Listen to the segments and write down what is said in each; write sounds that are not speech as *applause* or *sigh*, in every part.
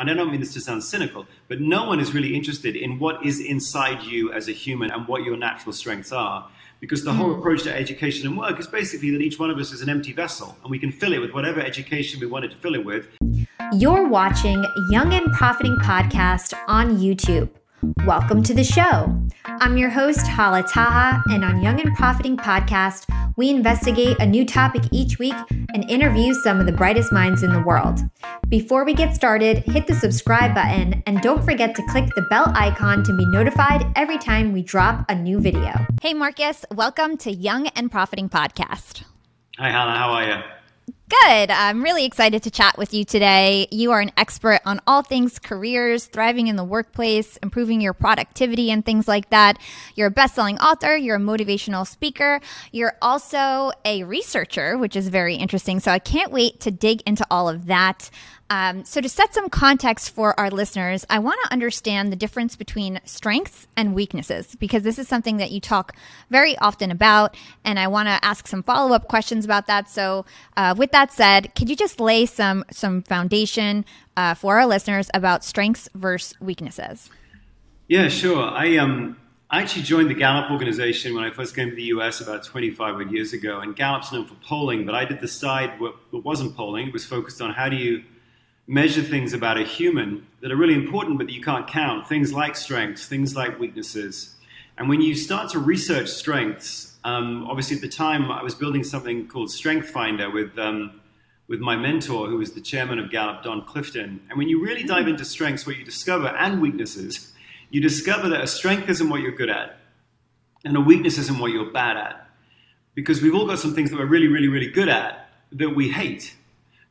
and I don't mean this to sound cynical, but no one is really interested in what is inside you as a human and what your natural strengths are. Because the whole hmm. approach to education and work is basically that each one of us is an empty vessel and we can fill it with whatever education we wanted to fill it with. You're watching Young and Profiting Podcast on YouTube. Welcome to the show. I'm your host, Hala Taha, and on Young and Profiting Podcast, we investigate a new topic each week and interview some of the brightest minds in the world. Before we get started, hit the subscribe button and don't forget to click the bell icon to be notified every time we drop a new video. Hey, Marcus, welcome to Young and Profiting Podcast. Hi, Hala, How are you? Good. I'm really excited to chat with you today. You are an expert on all things careers, thriving in the workplace, improving your productivity, and things like that. You're a best selling author, you're a motivational speaker, you're also a researcher, which is very interesting. So I can't wait to dig into all of that. Um, so, to set some context for our listeners, I want to understand the difference between strengths and weaknesses because this is something that you talk very often about. And I want to ask some follow up questions about that. So, uh, with that said, could you just lay some, some foundation uh, for our listeners about strengths versus weaknesses? Yeah, sure. I, um, I actually joined the Gallup organization when I first came to the US about 25 years ago. And Gallup's known for polling, but I did the side what wasn't polling. It was focused on how do you measure things about a human that are really important but that you can't count. Things like strengths, things like weaknesses. And when you start to research strengths, um, obviously at the time I was building something called Strength Finder with, um, with my mentor, who was the chairman of Gallup, Don Clifton. And when you really dive into strengths, what you discover, and weaknesses, you discover that a strength isn't what you're good at, and a weakness isn't what you're bad at. Because we've all got some things that we're really, really, really good at that we hate.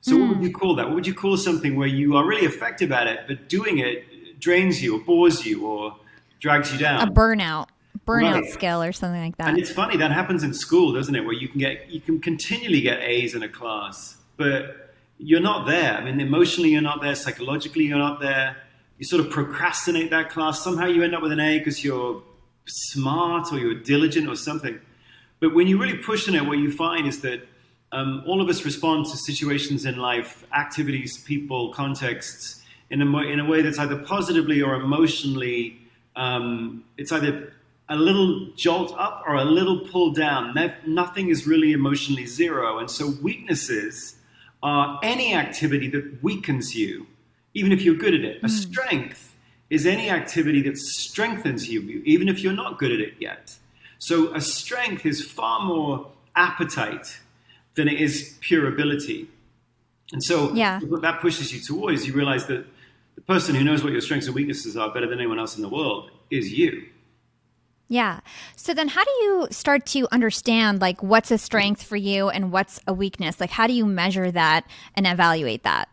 So, mm. what would hmm. you call that? What would you call something where you are really effective at it, but doing it drains you or bores you or drags you down? A burnout, burnout right. skill or something like that. And it's funny that happens in school, doesn't it? Where you can get you can continually get A's in a class, but you're not there. I mean, emotionally you're not there, psychologically you're not there. You sort of procrastinate that class. Somehow you end up with an A because you're smart or you're diligent or something. But when you really push on it, what you find is that um, all of us respond to situations in life, activities, people, contexts, in a, in a way that's either positively or emotionally, um, it's either a little jolt up or a little pull down. Nothing is really emotionally zero. And so weaknesses are any activity that weakens you, even if you're good at it. Mm. A hmm. strength is any activity that strengthens you, even if you're not good at it yet. So a strength is far more appetite than it is pure ability. And so yeah. what that pushes you towards, you realize that the person who knows what your strengths and weaknesses are better than anyone else in the world is you. Yeah. So then how do you start to understand like what's a strength for you and what's a weakness? Like how do you measure that and evaluate that?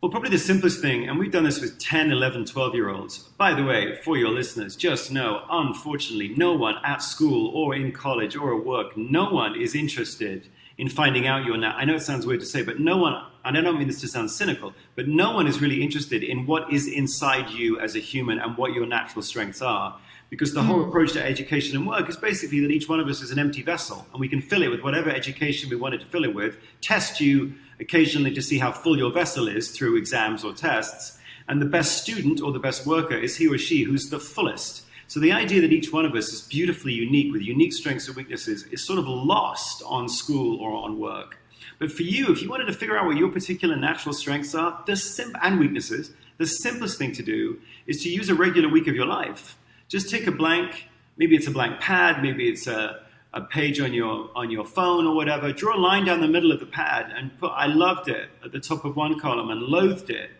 Well, probably the simplest thing, and we've done this with 10, 11, 12 year olds. By the way, for your listeners, just know, unfortunately, no one at school or in college or at work, no one is interested in finding out your now. I know it sounds weird to say, but no one, and I don't mean this to sound cynical, but no one is really interested in what is inside you as a human and what your natural strengths are. Because the whole hmm. approach to education and work is basically that each one of us is an empty vessel and we can fill it with whatever education we wanted to fill it with, test you occasionally to see how full your vessel is through exams or tests. And the best student or the best worker is he or she who's the fullest. So the idea that each one of us is beautifully unique with unique strengths and weaknesses is sort of lost on school or on work. But for you, if you wanted to figure out what your particular natural strengths are the sim- and weaknesses, the simplest thing to do is to use a regular week of your life. Just take a blank, maybe it's a blank pad, maybe it's a, a page on your on your phone or whatever. Draw a line down the middle of the pad and put I loved it at the top of one column and loathed it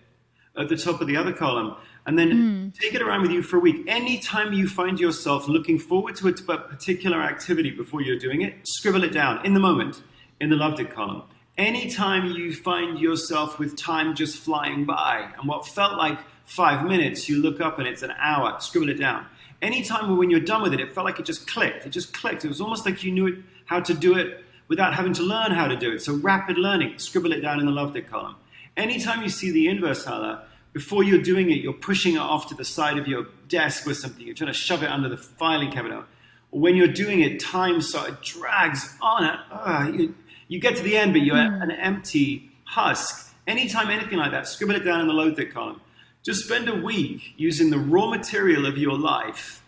at the top of the other column and then mm. take it around with you for a week. Anytime you find yourself looking forward to a particular activity before you're doing it, scribble it down in the moment in the loved it column. Anytime you find yourself with time just flying by and what felt like five minutes, you look up and it's an hour, scribble it down. Anytime when you're done with it, it felt like it just clicked. It just clicked. It was almost like you knew it, how to do it without having to learn how to do it. So rapid learning, scribble it down in the loved it column. Anytime you see the inverse, Hala, before you're doing it, you're pushing it off to the side of your desk or something. You're trying to shove it under the filing cabinet. Or when you're doing it, time sort of drags on. It. Uh, you, you get to the end, but you're mm. an empty husk. anytime anything like that, scribble it down in the load thick column. Just spend a week using the raw material of your life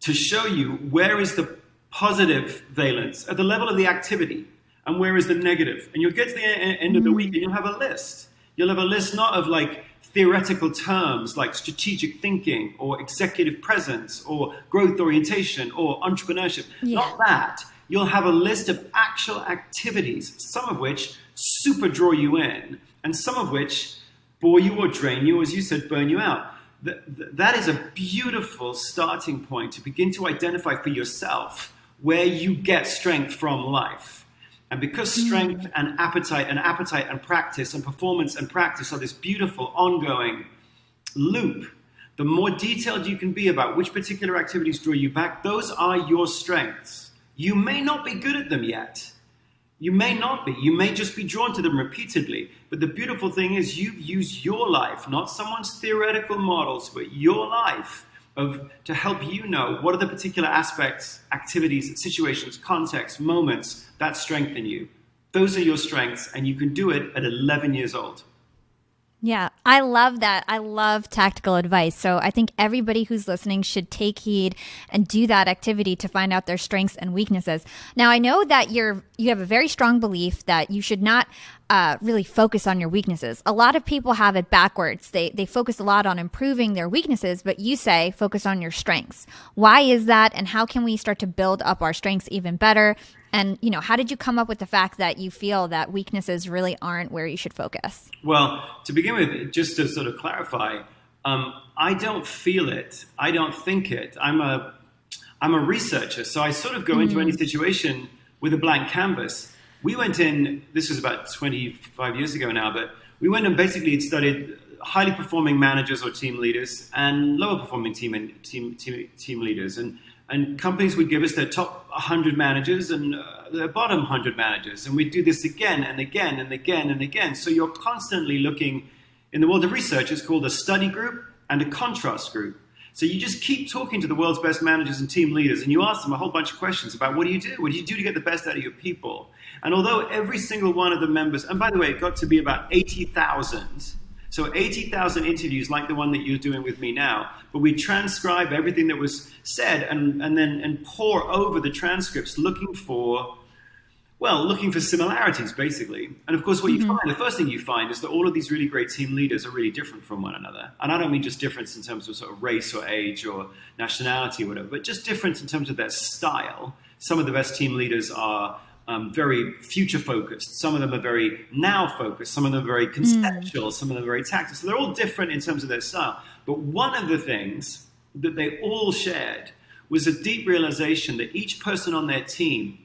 to show you where is the positive valence at the level of the activity and where is the negative. And you'll get to the end of the week and you'll have a list. You'll have a list not of like theoretical terms like strategic thinking or executive presence or growth orientation or entrepreneurship. Yeah. Not that. You'll have a list of actual activities, some of which super draw you in, and some of which bore you or drain you, as you said, burn you out. That is a beautiful starting point to begin to identify for yourself where you get strength from life. And because mm. strength and appetite and appetite and practice and performance and practice are this beautiful ongoing loop, the more detailed you can be about which particular activities draw you back, those are your strengths. You may not be good at them yet. You may not be. You may just be drawn to them repeatedly. But the beautiful thing is, you use your life, not someone's theoretical models, but your life of to help you know what are the particular aspects, activities, situations, contexts, moments that strengthen you. Those are your strengths, and you can do it at 11 years old. Yeah, I love that. I love tactical advice. So I think everybody who's listening should take heed and do that activity to find out their strengths and weaknesses. Now, I know that you're you have a very strong belief that you should not uh, really focus on your weaknesses. A lot of people have it backwards. They they focus a lot on improving their weaknesses, but you say focus on your strengths. Why is that, and how can we start to build up our strengths even better? And you know, how did you come up with the fact that you feel that weaknesses really aren't where you should focus? Well, to begin with, just to sort of clarify, um, I don't feel it. I don't think it. I'm a I'm a researcher, so I sort of go mm-hmm. into any situation with a blank canvas. We went in. This was about 25 years ago now, but we went and basically studied highly performing managers or team leaders and lower performing team and team team, team leaders and and companies would give us their top 100 managers and uh, their bottom 100 managers. And we'd do this again and again and again and again. So you're constantly looking, in the world of research, it's called a study group and a contrast group. So you just keep talking to the world's best managers and team leaders, and you ask them a whole bunch of questions about what do you do? What do you do to get the best out of your people? And although every single one of the members, and by the way, it got to be about 80,000 so 80,000 interviews like the one that you're doing with me now, but we transcribe everything that was said and, and then and pour over the transcripts looking for, well, looking for similarities basically. And of course, what mm-hmm. you find, the first thing you find is that all of these really great team leaders are really different from one another. And I don't mean just difference in terms of sort of race or age or nationality or whatever, but just difference in terms of their style. Some of the best team leaders are um, very future focused. Some of them are very now focused. Some of them are very conceptual. Mm. Some of them are very tactical. So they're all different in terms of their style. But one of the things that they all shared was a deep realization that each person on their team,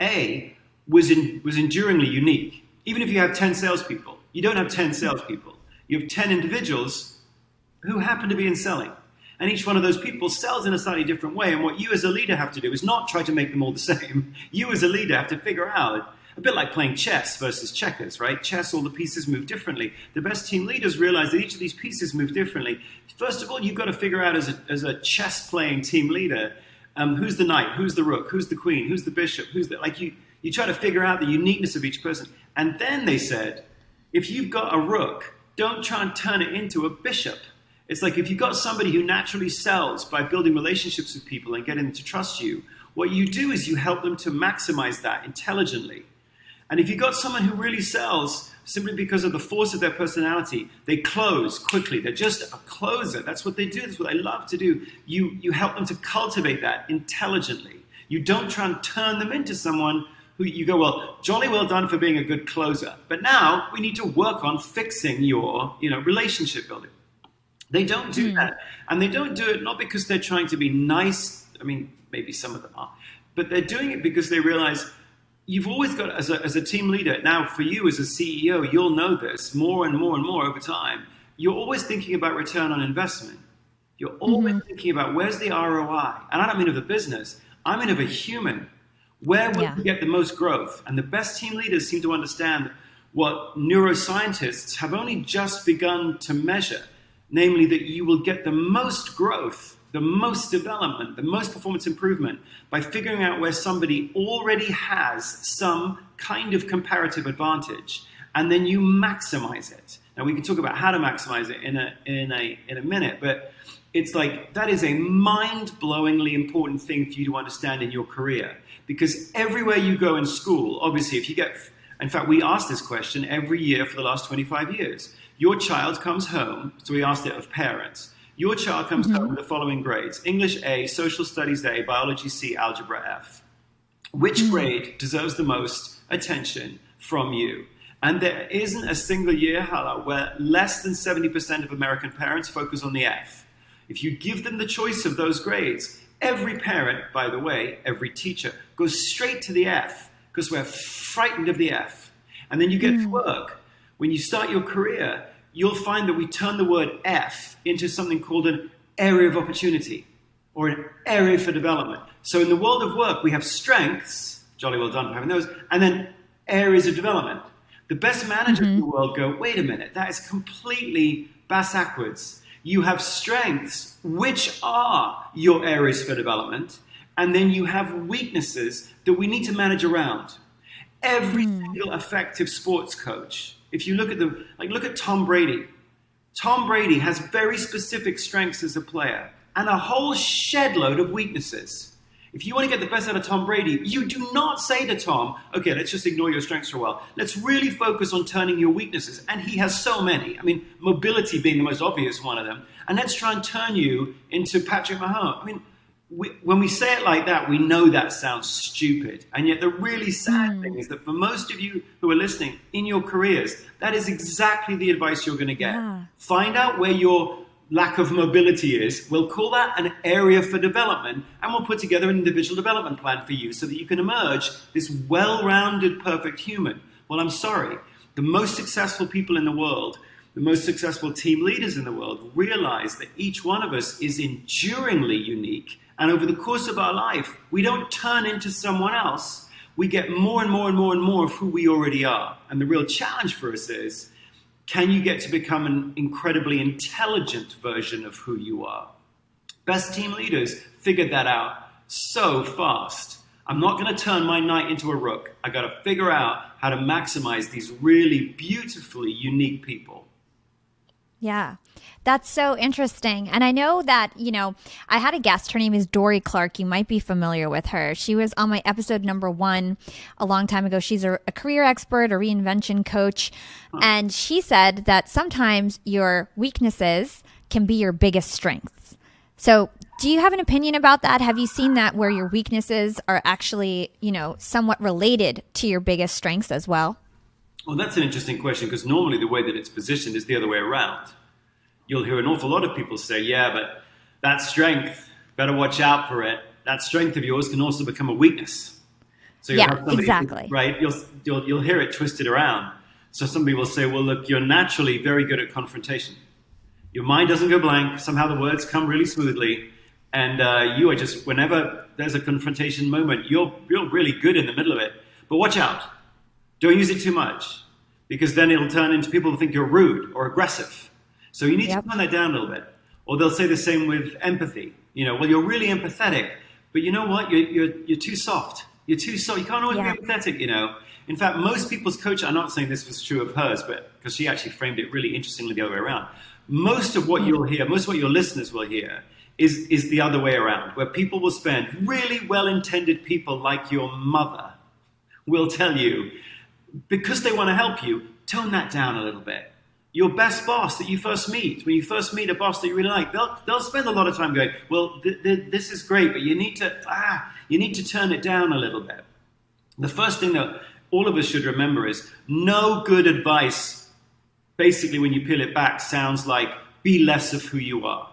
A, was, in, was enduringly unique. Even if you have 10 salespeople, you don't have 10 salespeople. You have 10 individuals who happen to be in selling. And each one of those people sells in a slightly different way. And what you as a leader have to do is not try to make them all the *laughs* same. You as a leader have to figure out, a bit like playing chess versus checkers, right? Chess, all the pieces move differently. The best team leaders realize that each of these pieces move differently. First of all, you've got to figure out as a, as a chess playing team leader um, who's the knight, who's the rook, who's the queen, who's the bishop, who's the. Like you, you try to figure out the uniqueness of each person. And then they said, if you've got a rook, don't try and turn it into a bishop it's like if you've got somebody who naturally sells by building relationships with people and getting them to trust you, what you do is you help them to maximize that intelligently. And if you've got someone who really sells simply because of the force of their personality, they close quickly. They're just a closer. That's what they do. That's what they love to do. You, you help them to cultivate that intelligently. You don't try and turn them into someone who you go, well, jolly well done for being a good closer. But now we need to work on fixing your you know, relationship building. They don't do mm. that. And they don't do it not because they're trying to be nice. I mean, maybe some of them are. But they're doing it because they realize you've always got, as a, as a team leader, now for you as a CEO, you'll know this more and more and more over time. You're always thinking about return on investment. You're always mm-hmm. thinking about where's the ROI. And I don't mean of a business, I mean of a human. Where will yeah. you get the most growth? And the best team leaders seem to understand what neuroscientists have only just begun to measure namely that you will get the most growth, the most development, the most performance improvement by figuring out where somebody already has some kind of comparative advantage and then you maximize it. Now we can talk about how to maximize it in a in a in a minute, but it's like that is a mind-blowingly important thing for you to understand in your career because everywhere you go in school, obviously, if you get in fact, we ask this question every year for the last 25 years. Your child comes home, so we asked it of parents. Your child comes mm-hmm. home with the following grades English A, Social Studies A, Biology C, Algebra F. Which mm-hmm. grade deserves the most attention from you? And there isn't a single year, Hala, where less than 70% of American parents focus on the F. If you give them the choice of those grades, every parent, by the way, every teacher, goes straight to the F because we're frightened of the F. And then you get mm. to work. When you start your career, you'll find that we turn the word F into something called an area of opportunity or an area for development. So in the world of work, we have strengths, jolly well done for having those, and then areas of development. The best managers mm-hmm. in the world go, wait a minute, that is completely backwards. You have strengths, which are your areas for development, and then you have weaknesses that we need to manage around. Every mm. single effective sports coach, if you look at the like look at Tom Brady. Tom Brady has very specific strengths as a player and a whole shed load of weaknesses. If you want to get the best out of Tom Brady, you do not say to Tom, okay, let's just ignore your strengths for a while. Let's really focus on turning your weaknesses. And he has so many. I mean, mobility being the most obvious one of them. And let's try and turn you into Patrick Mahomes. I mean, we, when we say it like that, we know that sounds stupid. And yet, the really sad mm. thing is that for most of you who are listening in your careers, that is exactly the advice you're going to get. Yeah. Find out where your lack of mobility is, we'll call that an area for development and we'll put together an individual development plan for you so that you can emerge this well rounded, perfect human. Well, I'm sorry, the most successful people in the world, the most successful team leaders in the world realize that each one of us is enduringly unique. And over the course of our life, we don't turn into someone else. We get more and more and more and more of who we already are. And the real challenge for us is can you get to become an incredibly intelligent version of who you are? Best team leaders figured that out so fast. I'm not going to turn my knight into a rook. I got to figure out how to maximize these really beautifully unique people. Yeah. That's so interesting. And I know that, you know, I had a guest. Her name is Dorie Clark. You might be familiar with her. She was on my episode number one a long time ago. She's a, a career expert, a reinvention coach. And she said that sometimes your weaknesses can be your biggest strengths. So, do you have an opinion about that? Have you seen that where your weaknesses are actually, you know, somewhat related to your biggest strengths as well? Well, that's an interesting question because normally the way that it's positioned is the other way around you'll hear an awful lot of people say, yeah, but that strength, better watch out for it. That strength of yours can also become a weakness. So yeah, somebody, exactly. Right? You'll, you'll, you'll hear it twisted around. So somebody will say, well, look, you're naturally very good at confrontation. Your mind doesn't go blank. Somehow the words come really smoothly. And uh, you are just, whenever there's a confrontation moment, you're, you're really good in the middle of it. But watch out. Don't use it too much because then it'll turn into people who think you're rude or aggressive. So you need yep. to tone that down a little bit. Or they'll say the same with empathy. You know, well, you're really empathetic, but you know what? You're, you're, you're too soft. You're too soft. You can't always yeah. be empathetic, you know. In fact, most people's coach, I'm not saying this was true of hers, but because she actually framed it really interestingly the other way around. Most of what mm. you'll hear, most of what your listeners will hear, is, is the other way around, where people will spend, really well intended people like your mother will tell you, because they want to help you, tone that down a little bit your best boss that you first meet, when you first meet a boss that you really like, they'll, they'll spend a lot of time going, well, th- th- this is great, but you need to, ah, you need to turn it down a little bit. The first thing that all of us should remember is no good advice, basically, when you peel it back, sounds like be less of who you are.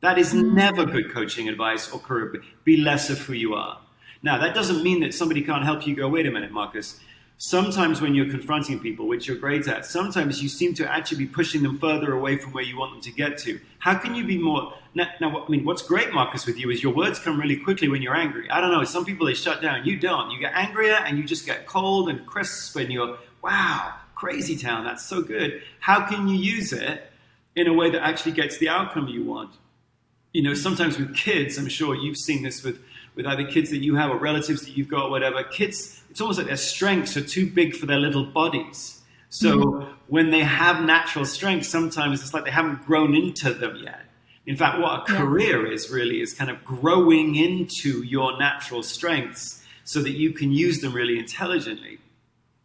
That is mm. never good coaching advice or career. Be less of who you are. Now, that doesn't mean that somebody can't help you go, wait a minute, Marcus, sometimes when you're confronting people, which you're great at, sometimes you seem to actually be pushing them further away from where you want them to get to. How can you be more? Now, now, I mean, what's great, Marcus, with you is your words come really quickly when you're angry. I don't know. Some people they shut down. You don't. You get angrier and you just get cold and crisp, and you're wow, crazy town. That's so good. How can you use it in a way that actually gets the outcome you want? You know, sometimes with kids, I'm sure you've seen this with with either kids that you have or relatives that you've got, or whatever. Kids, it's almost like their strengths are too big for their little bodies. So mm-hmm. when they have natural strengths, sometimes it's like they haven't grown into them yet. In fact, what a career yeah. is really is kind of growing into your natural strengths so that you can use them really intelligently.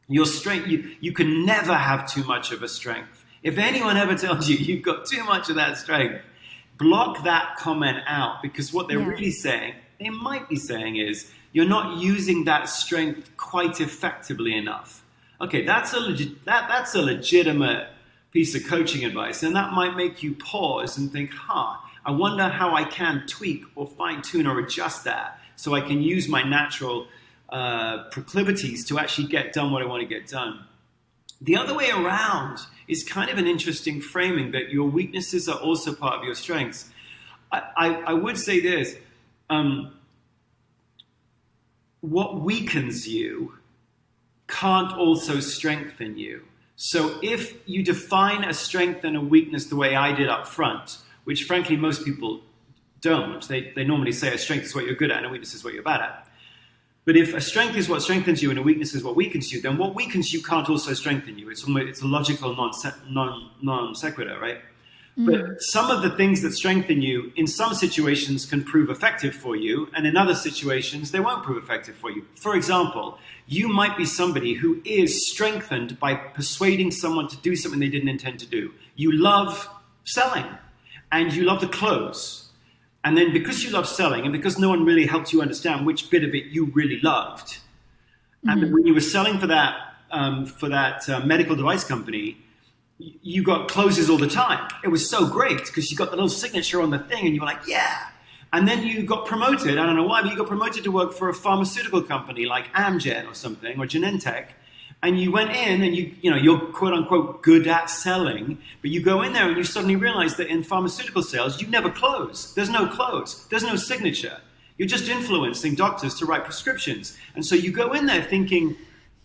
Your strength, you, you can never have too much of a strength. If anyone ever tells you you've got too much of that strength, block that comment out because what they're yeah. really saying, they might be saying is, you're not using that strength quite effectively enough. Okay, that's a that, that's a legitimate piece of coaching advice. And that might make you pause and think, huh, I wonder how I can tweak or fine tune or adjust that so I can use my natural uh, proclivities to actually get done what I want to get done. The other way around is kind of an interesting framing that your weaknesses are also part of your strengths. I, I, I would say this um, what weakens you can't also strengthen you. So if you define a strength and a weakness the way I did up front, which frankly most people don't, they, they normally say a strength is what you're good at and a weakness is what you're bad at. But if a strength is what strengthens you and a weakness is what weakens you, then what weakens you can't also strengthen you. It's, almost, it's a logical non, non, non sequitur, right? Mm. But some of the things that strengthen you in some situations can prove effective for you, and in other situations, they won't prove effective for you. For example, you might be somebody who is strengthened by persuading someone to do something they didn't intend to do. You love selling and you love the close. And then because you love selling and because no one really helped you understand which bit of it you really loved, mm-hmm. and when you were selling for that, um, for that uh, medical device company, you got closes all the time. It was so great because you got the little signature on the thing and you were like, yeah. And then you got promoted. I don't know why, but you got promoted to work for a pharmaceutical company like Amgen or something or Genentech. And you went in and you, you know, you're quote unquote good at selling, but you go in there and you suddenly realize that in pharmaceutical sales, you never close. There's no close. There's no signature. You're just influencing doctors to write prescriptions. And so you go in there thinking,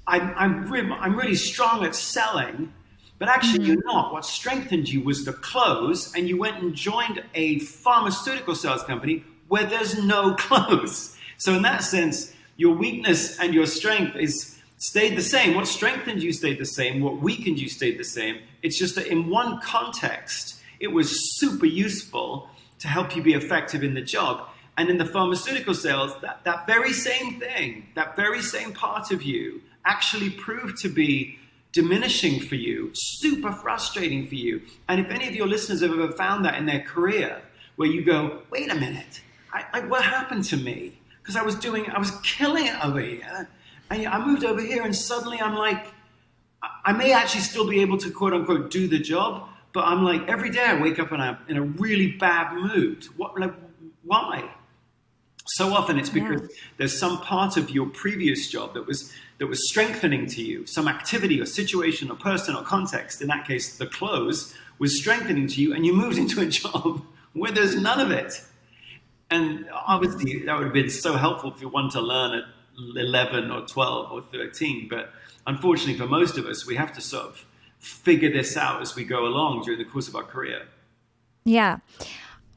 I'm, I'm, I'm really strong at selling, but actually, mm-hmm. you're not. What strengthened you was the close, and you went and joined a pharmaceutical sales company where there's no *laughs* close. So, in that sense, your weakness and your strength is stayed the same. What strengthened you stayed the same. What weakened you stayed the same. It's just that in one context, it was super useful to help you be effective in the job. And in the pharmaceutical sales, that, that very same thing, that very same part of you actually proved to be diminishing for you, super frustrating for you. And if any of your listeners have ever found that in their career, where you go, wait a minute, I, I, what happened to me? Because I was doing, I was killing it over here. And I moved over here and suddenly I'm like, I may actually still be able to quote unquote do the job, but I'm like, every day I wake up in a, in a really bad mood. What, like, why? So often it's because yeah. there's some part of your previous job that was that was strengthening to you, some activity or situation or person or context, in that case, the close, was strengthening to you, and you moved *laughs* into a job where there's none of it. And obviously, that would have been so helpful for one to learn at 11 or 12 or 13. But unfortunately, for most of us, we have to sort of figure this out as we go along during the course of our career. Yeah.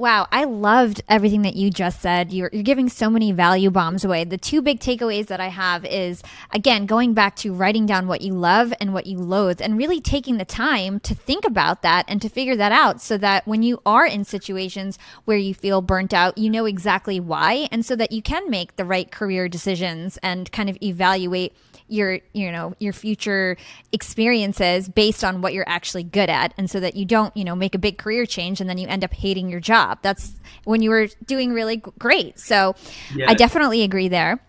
Wow, I loved everything that you just said. You're, you're giving so many value bombs away. The two big takeaways that I have is again, going back to writing down what you love and what you loathe and really taking the time to think about that and to figure that out so that when you are in situations where you feel burnt out, you know exactly why and so that you can make the right career decisions and kind of evaluate your you know your future experiences based on what you're actually good at. And so that you don't you know make a big career change and then you end up hating your job. That's when you were doing really great. So i definitely agree there.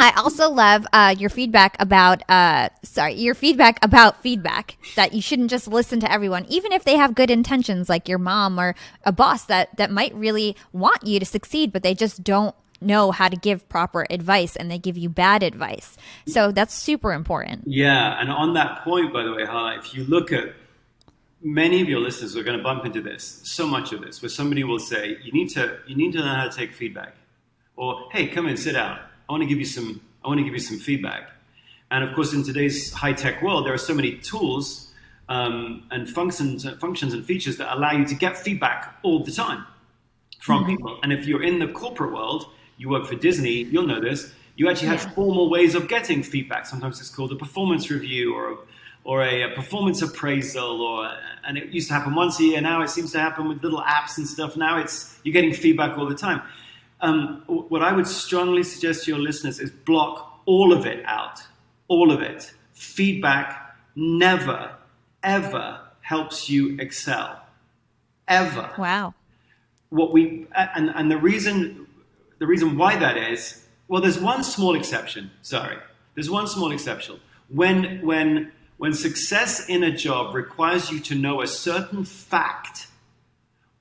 I also love uh, your feedback about uh, sorry your feedback about feedback that you shouldn't just listen to everyone even if they have good intentions like your mom or a boss that that might really want you to succeed but they just don't know how to give proper advice and they give you bad advice. So that's super important. Yeah. And on that point, by the way, Hala, if you look at many of your listeners are going to bump into this, so much of this, where somebody will say, you need to, you need to learn how to take feedback. Or, hey, come in, sit down. I want to give you some, I want to give you some feedback. And of course, in today's high-tech world, there are so many tools um, and functions, functions and features that allow you to get feedback all the time from mm-hmm. people. And if you're in the corporate world, you work for Disney, you'll know this. You actually have yeah. formal ways of getting feedback. Sometimes it's called a performance review or a, or a, a, performance appraisal, or and it used to happen once a year. Now it seems to happen with little apps and stuff. Now it's you're getting feedback all the time. Um, what I would strongly suggest to your listeners is block all of it out, all of it. Feedback never, ever helps you excel, ever. Wow. What we and and the reason the reason why that is well, there's one small exception. Sorry, there's one small exception. When when when success in a job requires you to know a certain fact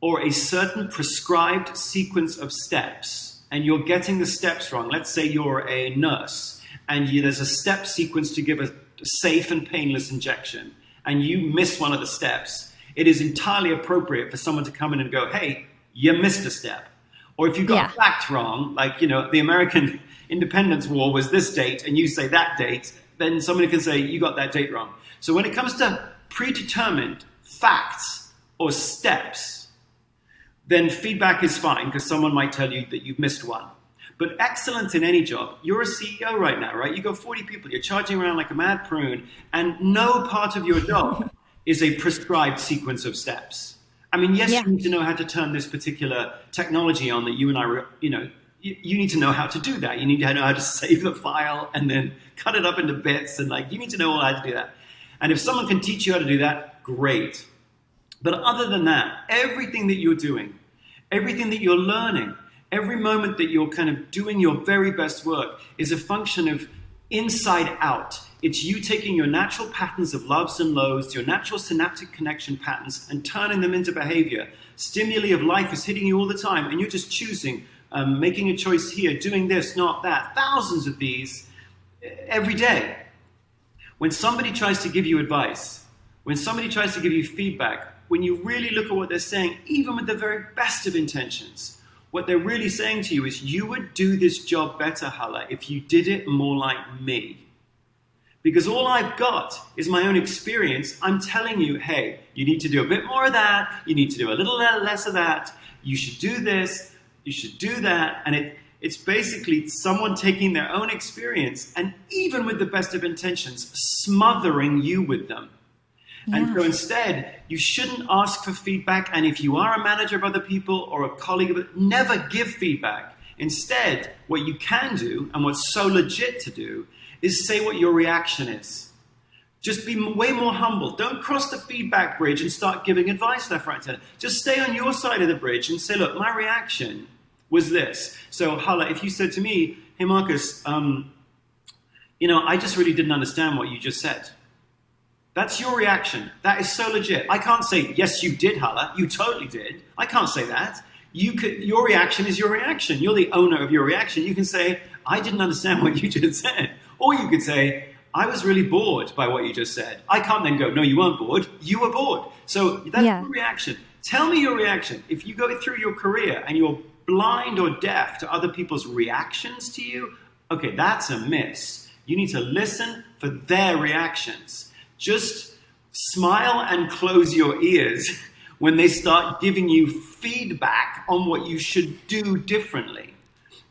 or a certain prescribed sequence of steps, and you're getting the steps wrong, let's say you're a nurse and you, there's a step sequence to give a safe and painless injection, and you miss one of the steps, it is entirely appropriate for someone to come in and go, hey, you missed a step. Or if you got yeah. fact wrong, like, you know, the American *laughs* Independence War was this date and you say that date, then somebody can say you got that date wrong. So when it comes to predetermined facts or steps, then feedback is fine because someone might tell you that you've missed one. But excellence in any job, you're a CEO right now, right? You got 40 people, you're charging around like a mad prune, and no part of your job *laughs* is a prescribed sequence of steps. I mean, yes, yeah. you need to know how to turn this particular technology on that you and I, you know, you, you, need to know how to do that. You need to know how to *laughs* save the file and then cut it up into bits, and like you need to know how to do that. And if someone can teach you how to do that, great. But other than that, everything that you're doing, everything that you're learning, every moment that you're kind of doing your very best work is a function of inside out. It's you taking your natural patterns of loves and lows, your natural synaptic connection patterns, and turning them into behavior. Stimuli of life is hitting you all the time, and you're just choosing, um, making a choice here, doing this, not that. Thousands of these eh, every day. When somebody tries to give you advice, when somebody tries to give you feedback, when you really look at what they're saying, even with the very best of intentions, what they're really saying to you is, you would do this job better, Hala, if you did it more like me. Because all I've got is my own experience. I'm telling you, hey, you need to do a bit more of that. You need to do a little less of that. You should do this. You should do that. And it, it's basically someone taking their own experience and even with the best of intentions, smothering you with them. Yeah. And so instead, you shouldn't ask for feedback. And if you are a manager of other people or a colleague of never give feedback. Instead, what you can do and what's so legit to do is say what your reaction is. Just be way more humble. Don't cross the feedback bridge and start giving advice left, right, center. Just stay on your side of the bridge and say, look, my reaction was this. So, Hala, if you said to me, hey, Marcus, um, you know, I just really didn't understand what you just said. That's your reaction. That is so legit. I can't say, yes, you did, Hala. You totally did. I can't say that. You could, your reaction is your reaction. You're the owner of your reaction. You can say, I didn't understand *laughs* what you just said. Or you could say, I was really bored by what you just said. I can't then go, no, you weren't bored. You were bored. So that's yeah. your reaction. Tell me your reaction. If you go through your career and you're blind or deaf to other people's reactions to you, okay, that's a miss. You need to listen for their reactions. Just smile and close your ears *laughs* when they start giving you feedback on what you should do differently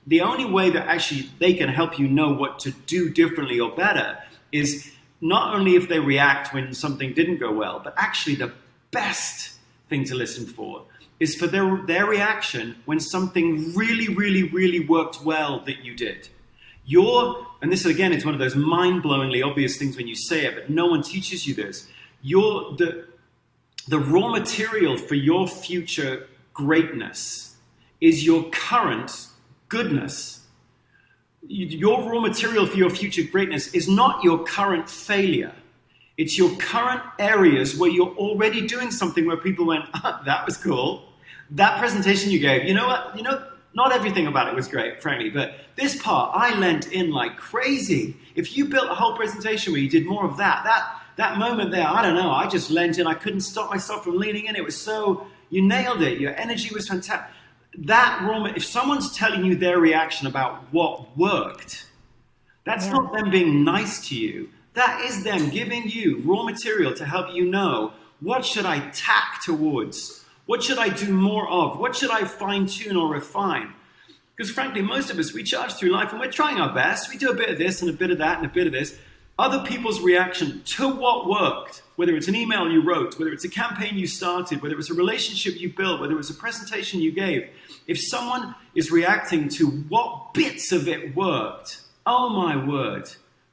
the only way that actually they can help you know what to do differently or better is not only if they react when something didn't go well, but actually the best thing to listen for is for their, their reaction when something really, really, really worked well that you did. Your, and this again is one of those mind blowingly obvious things when you say it, but no one teaches you this. Your, the, the raw material for your future greatness is your current goodness, your raw material for your future greatness is not your current failure. It's your current areas where you're already doing something where people went, oh, *laughs* that was cool. That presentation you gave, you know what? You know, not everything about it was great, frankly, but this part I lent in like crazy. If you built a whole presentation where you did more of that, that that moment there, I don't know, I just lent in. I couldn't stop myself from leaning in. It was so you nailed it. Your energy was fantastic that raw, if someone's telling you their reaction about what worked, that's yeah. not them being nice to you. That is them giving you raw material to help you know what should I tack towards? What should I do more of? What should I fine tune or refine? Because frankly, most of us, we charge through life and we're trying our best. We do a bit of this and a bit of that and a bit of this. other people's reaction to what worked, whether it's an email you wrote, whether it's a campaign you started, whether it's a relationship you built, whether it's a presentation you gave, if someone is reacting to what bits of it worked, oh my word,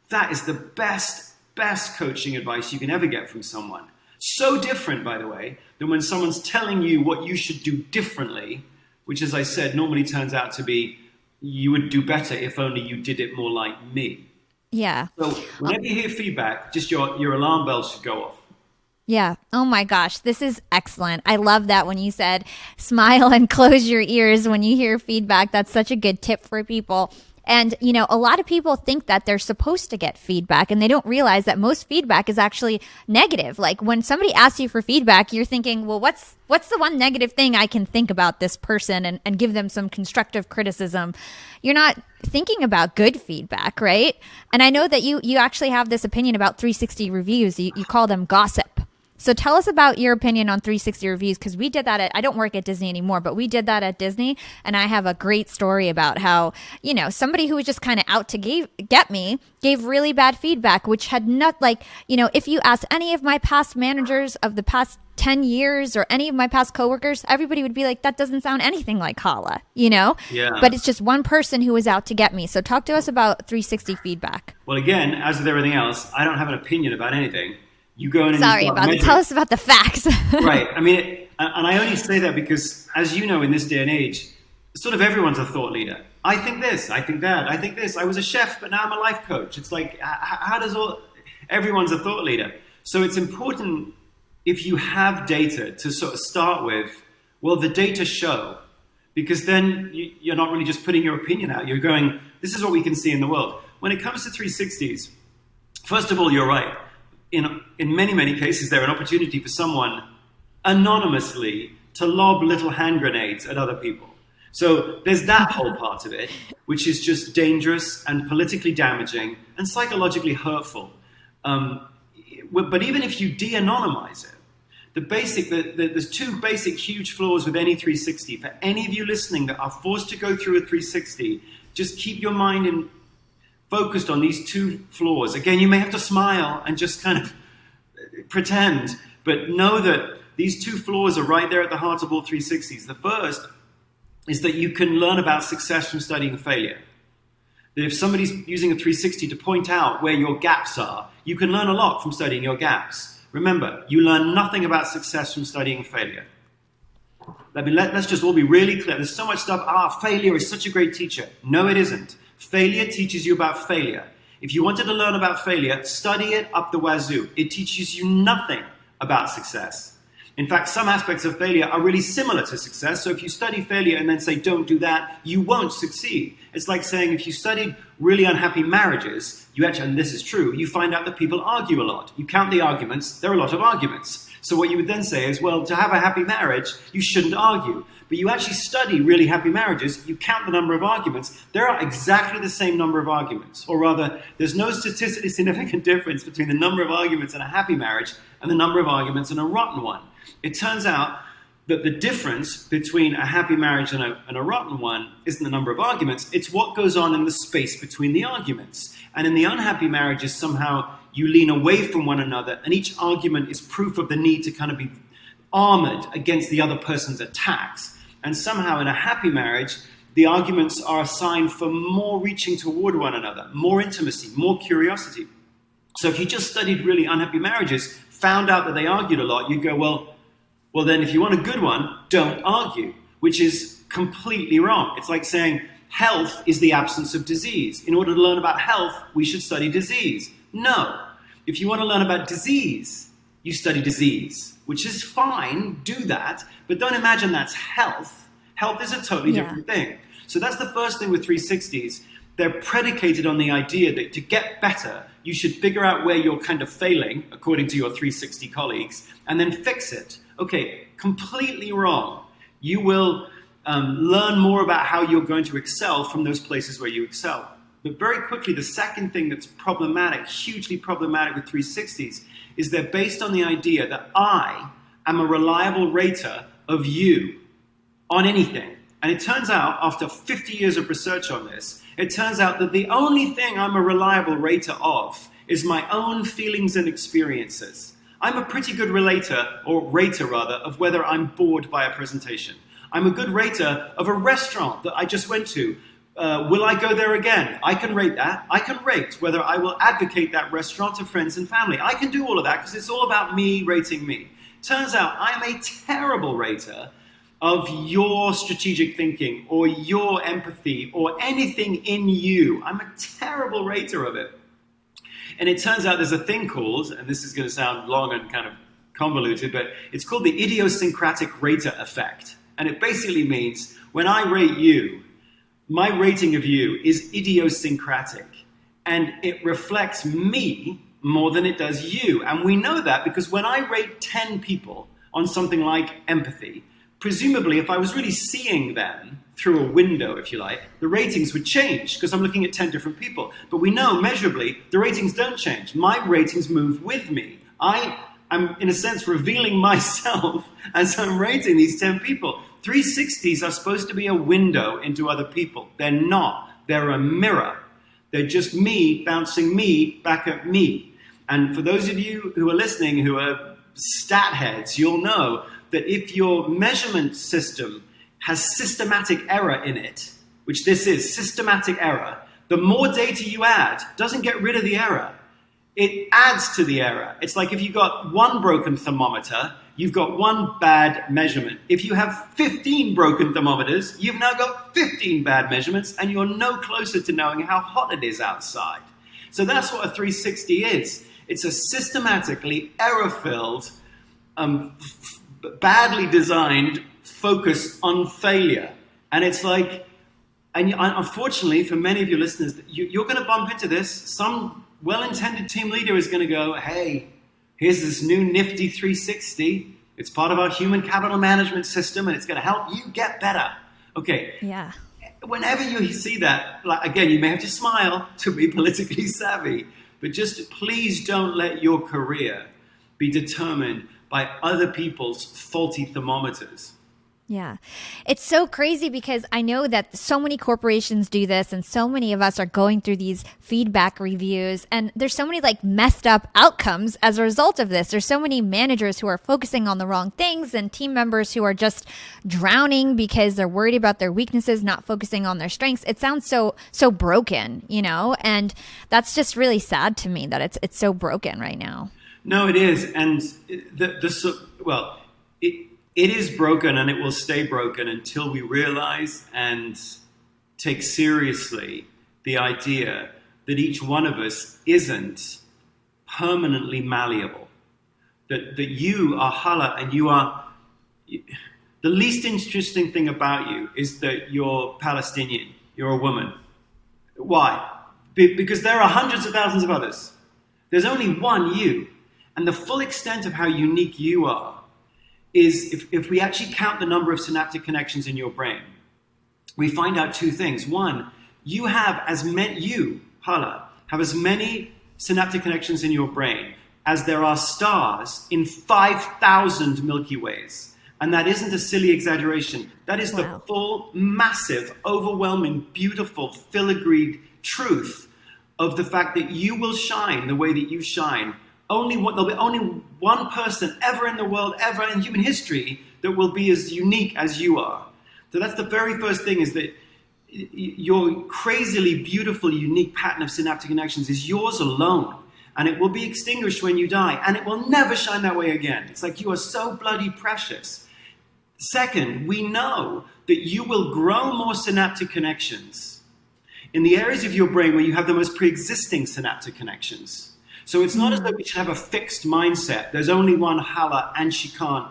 that is the best, best coaching advice you can ever get from someone. So different, by the way, than when someone's telling you what you should do differently, which, as I said, normally turns out to be you would do better if only you did it more like me. Yeah. So whenever you hear feedback, just your, your alarm bells should go off. Yeah. Oh my gosh. This is excellent. I love that when you said smile and *laughs* close your ears when you hear feedback. That's such a good tip for people. And, you know, a lot of people think that they're supposed to get feedback and they don't realize that most feedback is actually negative. Like when somebody asks you for feedback, you're thinking, well, what's, what's the one negative thing I can think about this person and, and give them some constructive criticism? You're not thinking about good feedback, right? And I know that you, you actually have this opinion about 360 reviews. You, you call them gossip. So tell us about your opinion on 360 reviews because we did that at I don't work at Disney anymore, but we did that at Disney and I have a great story about how, you know, somebody who was just kind of out to gave, get me gave really bad feedback which had not like, you know, if you ask any of my past managers of the past 10 years or any of my past coworkers, everybody would be like, that doesn't sound anything like Hala, you know? Yeah. But it's just one person who was out to get me. So talk to us about 360 feedback. Well, again, as with everything else, I don't have an opinion about anything you go in and sorry about that. Tell us about the facts. *laughs* right. I mean, it, and I only say that because, as you know, in this day and age, sort of everyone's a thought leader. I think this. I think that. I think this. I was a chef, but now I'm a life coach. It's like, how does all? Everyone's a thought leader. So it's important if you have data to sort of start with. Well, the data show, because then you're not really just putting your opinion out. You're going, this is what we can see in the world. When it comes to 360s, first of all, you're right in, in many, many cases, they're an opportunity for someone anonymously to lob little hand grenades at other people. So there's that whole part of it, which is just dangerous and politically damaging and psychologically hurtful. Um, but even if you de-anonymize it, the basic, the, the, there's two basic huge flaws with any 360. For any of you listening that are forced to go through a 360, just keep your mind in focused on these two flaws. Again, you may have to smile and just kind of pretend, but know that these two flaws are right there at the heart of all 360s. The first is that you can learn about success from studying failure. That if somebody's using a 360 to point out where your gaps are, you can learn a lot from studying your gaps. Remember, you learn nothing about success from studying failure. Let me, let, us just all be really clear. There's so much stuff, ah, failure is such a great teacher. No, it isn't. Failure teaches you about failure. If you wanted to learn about failure, study it up the wazoo. It teaches you nothing about success. In fact, some aspects of failure are really similar to success. So if you study failure and then say, don't do that, you won't succeed. It's like saying if you studied really unhappy marriages, you actually, and this is true, you find out that people argue a lot. You count the arguments, there are a lot of arguments. So what you would then say is, well, to have a happy marriage, you shouldn't argue. But you actually study really happy marriages, you count the number of arguments, there are exactly the same number of arguments. Or rather, there's no statistically significant *laughs* difference between the number of arguments in a happy marriage and the number of arguments in a rotten one. It turns out that the difference between a happy marriage and a, and a rotten one isn't the number of arguments, it's what goes on in the space between the arguments. And in the unhappy marriages, somehow you lean away from one another, and each argument is proof of the need to kind of be armored against the other person's attacks. And somehow in a happy marriage, the arguments are a sign for more reaching toward one another, more intimacy, more curiosity. So if you just studied really unhappy marriages, found out that they argued a lot, you'd go, well, well then if you want a good one, don't argue, which is completely wrong. It's like saying health is the absence of disease. In order to learn about health, we should study disease. No. If you want to learn about disease, you study disease, which is fine, do that, but don't imagine that's health. Health is a totally yeah. different thing. So that's the first thing with 360s. They're predicated on the idea that to get better, you should figure out where you're kind of failing, according to your 360 colleagues, and then fix it. Okay, completely wrong. You will um, learn more about how you're going to excel from those places where you excel. But very quickly, the second thing that's problematic, hugely problematic with 360s, is they're based on the idea that I am a reliable rater of you on anything. And it turns out, after 50 years of research on this, it turns out that the only thing I'm a reliable rater of is my own feelings and experiences. I'm a pretty good relator, or rater rather, of whether I'm bored by a presentation. I'm a good rater of a restaurant that I just went to. Uh, will I go there again? I can rate that. I can rate whether I will advocate that restaurant to friends and family. I can do all of that because it's all about me rating me. Turns out I am a terrible rater of your strategic thinking or your empathy or anything in you. I'm a terrible rater of it. And it turns out there's a thing called, and this is going to sound long and kind of convoluted, but it's called the idiosyncratic rater effect. And it basically means when I rate you, my rating of you is idiosyncratic and it reflects me more than it does you. And we know that because when I rate 10 people on something like empathy, presumably if I was really seeing them through a window, if you like, the ratings would change because I'm looking at 10 different people. But we know measurably the ratings don't change. My ratings move with me. I am, in a sense, revealing *laughs* myself as I'm rating these 10 people. 360s are supposed to be a window into other people. They're not. They're a mirror. They're just me bouncing me back at me. And for those of you who are listening who are stat heads, you'll know that if your measurement system has systematic error in it, which this is systematic error, the more data you add doesn't get rid of the error. It adds to the error. It's like if you've got one broken thermometer, you've got one bad measurement. If you have 15 broken thermometers, you've now got 15 bad measurements, and you're no closer to knowing how hot it is outside. So that's what a 360 is. It's a systematically error filled, um, badly designed focus on failure. And it's like, and unfortunately for many of your listeners, you're going to bump into this. Some well intended team leader is going to go, hey, here's this new nifty 360. It's part of our human capital management system and it's going to help you get better. Okay. Yeah. Whenever you see that, like, again, you may have to smile to be politically savvy, but just please don't let your career be determined by other people's faulty thermometers. Yeah. It's so crazy because I know that so many corporations do this and so many of us are going through these feedback reviews and there's so many like messed up outcomes as a result of this. There's so many managers who are focusing on the wrong things and team members who are just drowning because they're worried about their weaknesses, not focusing on their strengths. It sounds so so broken, you know? And that's just really sad to me that it's it's so broken right now. No, it is. And the the well, it is broken and it will stay broken until we realize and take seriously the idea that each one of us isn't permanently malleable. That, that you are Hala and you are. The least interesting thing about you is that you're Palestinian, you're a woman. Why? Be, because there are hundreds of thousands of others. There's only one you. And the full extent of how unique you are is if, if we actually count the number of synaptic connections in your brain, we find out two things. One, you have as many, you, Hala, have as many synaptic connections in your brain as there are stars in 5,000 Milky Ways. And that isn't a silly exaggeration. That is wow. the full, massive, overwhelming, beautiful, filigreed truth of the fact that you will shine the way that you shine only one, there'll be only one person ever in the world, ever in human history, that will be as unique as you are. So that's the very first thing is that your crazily beautiful, unique pattern of synaptic connections is yours alone. And it will be extinguished when you die. And it will never shine that way again. It's like you are so bloody precious. Second, we know that you will grow more synaptic connections in the areas of your brain where you have the most pre existing synaptic connections. So it's not as though we should have a fixed mindset. There's only one Hala and she can't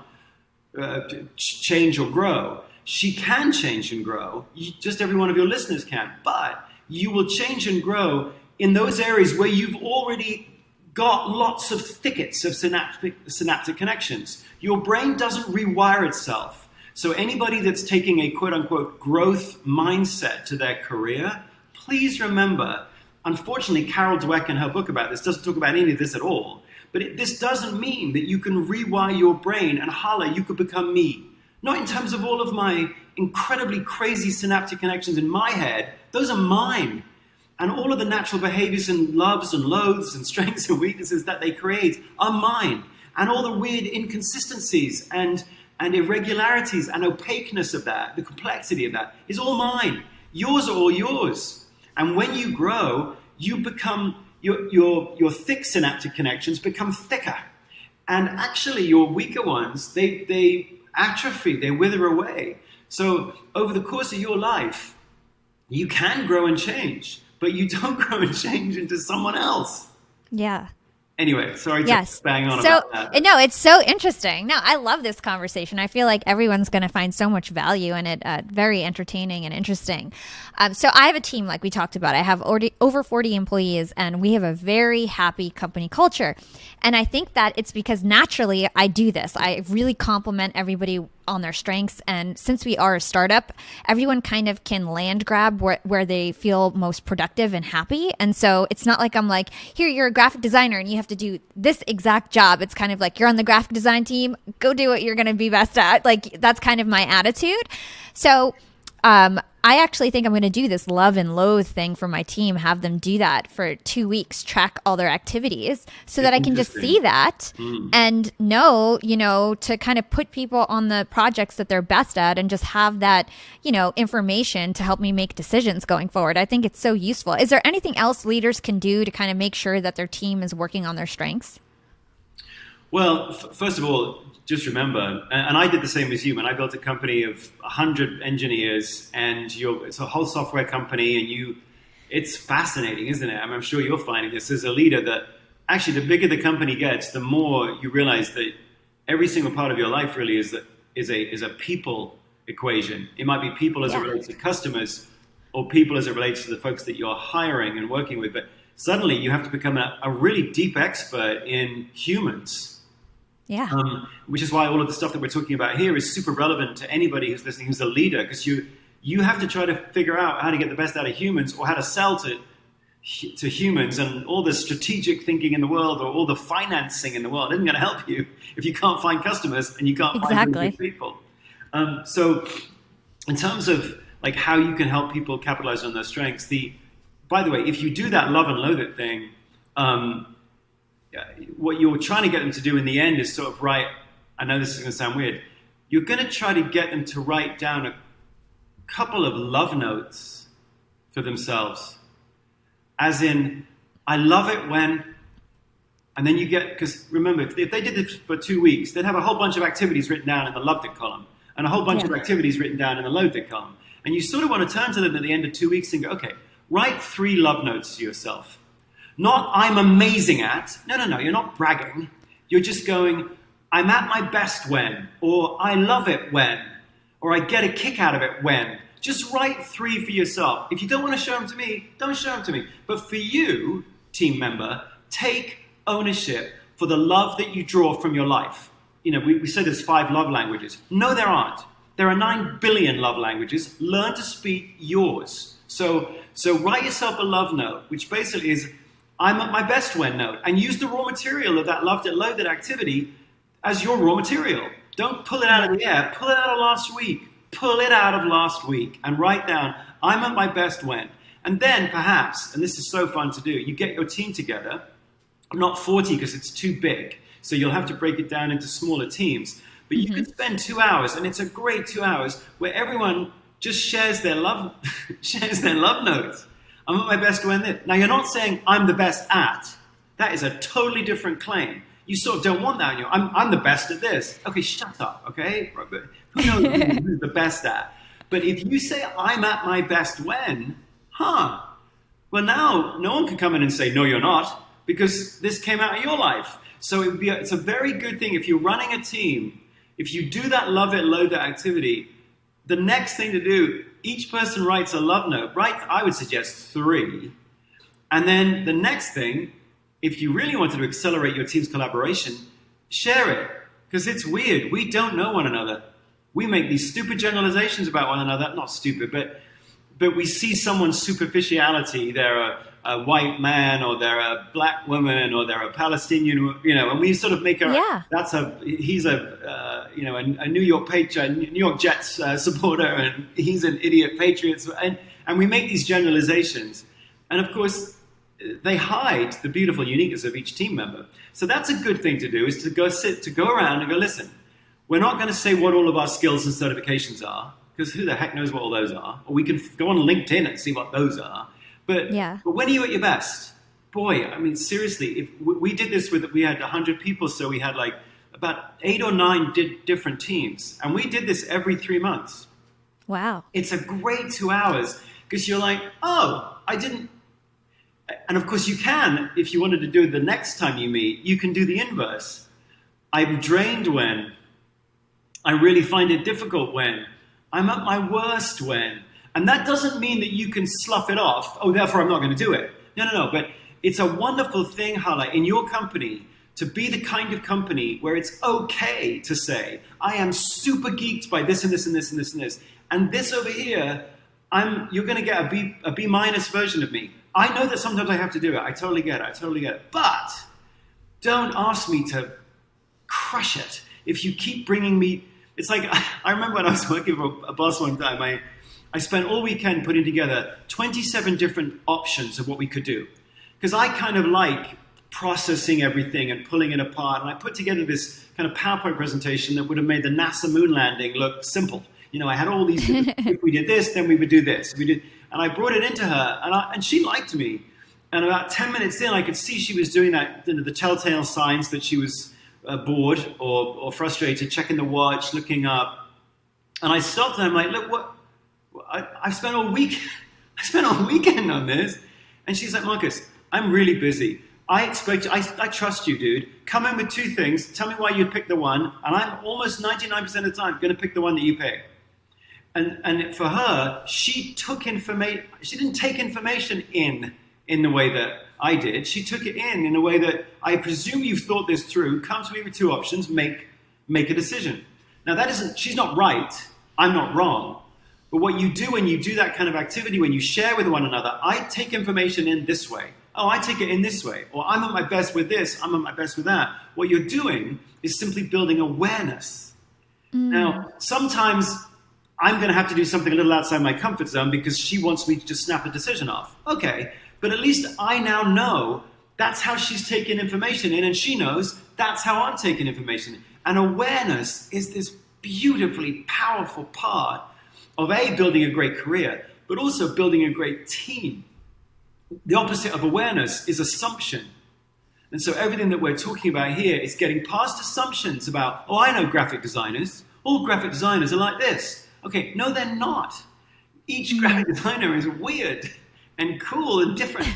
uh, change or grow. She can change and grow. You, just every one of your listeners can. But you will change and grow in those areas where you've already got lots of thickets of synaptic, synaptic connections. Your brain doesn't rewire itself. So anybody that's taking a quote unquote growth mindset to their career, please remember Unfortunately, Carol Dweck in her book about this doesn't talk about any of this at all. But it, this doesn't mean that you can rewire your brain and Hala, you could become me. Not in terms of all of my incredibly crazy synaptic connections in my head. Those are mine. And all of the natural behaviors and loves and loathes and *laughs* strengths and weaknesses that they create are mine. And all the weird inconsistencies and, and irregularities and opaqueness of that, the complexity of that, is all mine. Yours are all yours. And when you grow, you become, your, your, your thick synaptic connections become thicker. And actually, your weaker ones, they, they atrophy, they wither away. So, over the course of your life, you can grow and change, but you *laughs* don't grow and change into someone else. Yeah. Anyway, sorry yes. to bang on so, about that. No, it's so interesting. No, I love this conversation. I feel like everyone's going to find so much value in it. Uh, very entertaining and interesting. Um, so I have a team, like we talked about. I have already, over 40 employees, and we have a very happy company culture. And I think that it's because naturally I do this. I really compliment everybody on their strengths. And since we are a startup, everyone kind of can land grab where, where they feel most productive and happy. And so it's not like I'm like, here, you're a graphic designer and you have to do this exact job. It's kind of like you're on the graphic design team, go do what you're going to be best at. Like that's kind of my attitude. So, um, I actually think I'm going to do this love and loathe thing for my team, have them do that for two weeks, track all their activities so that I can just see that mm. and know, you know, to kind of put people on the projects that they're best at and just have that, you know, information to help me make decisions going forward. I think it's so useful. Is there anything else leaders can do to kind of make sure that their team is working on their strengths? Well, f- first of all, just remember, and I did the same as you, when I built a company of 100 engineers and it's a whole software company and you, it's fascinating, isn't it? I mean, I'm sure you're finding this as a leader that actually the bigger the company gets, the more you realize that every single part of your life really is, a, is, a, is a people equation. It might be people as yeah. it relates to customers or people as it relates to the folks that you're hiring and working with, but suddenly you have to become a, a really deep expert in humans yeah. Um, which is why all of the stuff that we're talking about here is super relevant to anybody who's listening who's a leader, because you you have to try to figure out how to get the best out of humans or how to sell to to humans and all the strategic thinking in the world or all the financing in the world isn't going to help you if you can't find customers and you can't exactly. find people. Um, so, in terms of like how you can help people capitalize on their strengths, the by the way, if you do that love and loathe it thing, um, Uh, what you're trying to get them to do in the end is sort of write. I know this is going to sound weird. You're going to try to get them to write down a couple of love notes for themselves, as in, I love it when. And then you get, because remember, if they, if they did this for two weeks, they'd have a whole bunch of activities written down in the loved it column and a whole bunch yeah. of activities written down in the loathed it column. And you sort of want to turn to them at the end of two weeks and go, okay, write three love notes to yourself not I'm amazing at. No, no, no, you're not bragging. You're just going, I'm at my best when, or I love it when, or I get a kick out of it when. Just write three for yourself. If you don't want to show them to me, don't show them to me. But for you, team member, take ownership for the love that you draw from your life. You know, we, we said there's five love languages. No, there aren't. There are nine billion love languages. Learn to speak yours. So, so write yourself a love note, which basically is I'm at my best when note, and use the raw material of that loved it, loathed activity as your raw material. Don't pull it out of the air. Pull it out of last week. Pull it out of last week and write down, I'm at my best when. And then perhaps, and this is so fun to do, you get your team together, not 40 because it's too big. So you'll have to break it down into smaller teams. But you mm-hmm. can spend two hours, and it's a great two hours where everyone just shares their love, *laughs* shares their love notes. I'm at my best when this. Now, you're not saying I'm the best at. That is a totally different claim. You sort of don't want that. You I'm, I'm the best at this. Okay, shut up, okay? Who knows who's *laughs* the best at? But if you say I'm at my best when, huh? Well, now no one can come in and say, no, you're not, because this came out of your life. So it would be a, it's a very good thing if you're running a team, if you do that love it, loathe it activity, the next thing to do each person writes a love note. Write, I would suggest three. And then the next thing, if you really wanted to accelerate your team's collaboration, share it. Because it's weird. We don't know one another. We make these stupid generalizations about one another. Not stupid, but but we see someone's superficiality. They're a, white man, or they're a black woman, or they're a Palestinian, you know, and we sort of make a yeah. that's a he's a uh, you know a, a, New York Patriot, New York Jets uh, supporter, *laughs* and he's an idiot Patriots, and and we make these generalizations. And of course, they hide the beautiful uniqueness of each team member. So that's a good thing to do is to go sit, to go around and go, listen, we're not going to say what all of our skills and certifications are, because who the heck knows what all those are? Or we can go on LinkedIn and see what those are. But, yeah. but when are you at your best? Boy, I mean, seriously, if we did this with, we had 100 people, so we had like about eight or nine did different teams. And we did this every three months. Wow. It's a great two hours because you're like, oh, I didn't. And of course, you can, if you wanted to do it the next time you meet, you can do the inverse. I'm drained when. I really find it difficult when. I'm at my worst when. And that doesn't mean that you can slough it off. Oh, therefore, I'm not going to do it. No, no, no. But it's a wonderful thing, Hala, in your company to be the kind of company where it's okay to say, I am super geeked by this and this and this and this and this. And this over here, I'm, you're going to get a B, a B minus version of me. I know that sometimes I have to do it. I totally get it. I totally get it. But don't ask me to crush it. If you keep bringing me, it's like *laughs* I remember when I was working for a boss one time. I, I spent all weekend putting together 27 different options of what we could do. Because I kind of like processing everything and pulling it apart. And I put together this kind of PowerPoint presentation that would have made the NASA moon landing look simple. You know, I had all these. *laughs* if we did this, then we would do this. We did, and I brought it into her, and, I, and she liked me. And about ten minutes in, I could see she was doing that. You know, the telltale signs that she was uh, bored or, or frustrated, checking the watch, looking up. And I stopped and I'm like, look, what? I, I spent all week. *laughs* I spent all weekend on this. And she's like, Marcus, I'm really busy. I expect, I, I trust you, dude. Come in with two things. Tell me why you'd pick the one. And I'm almost 99% of the time going to pick the one that you pick. And, and for her, she took information, she didn't take information in in the way that I did. She took it in in a way that I presume you've thought this through. Come to me with two options, make, make a decision. Now, that isn't, she's not right. I'm not wrong. But what you do when you do that kind of activity, when you share with one another, I take information in this way. Oh, I take it in this way. Or I'm at my best with this, I'm at my best with that. What you're doing is simply building awareness. Mm. Now, sometimes I'm going to have to do something a little outside my comfort zone because she wants me to just snap a decision off. Okay, but at least I now know that's how she's taking information in, and she knows that's how I'm taking information in. And awareness is this beautifully powerful part of A, building a great career, but also building a great team. The opposite of awareness is assumption. And so everything that we're talking about here is getting past assumptions about, oh, I know graphic designers. All graphic designers are like this. Okay, no, they're not. Each hmm. graphic designer is weird and cool and different.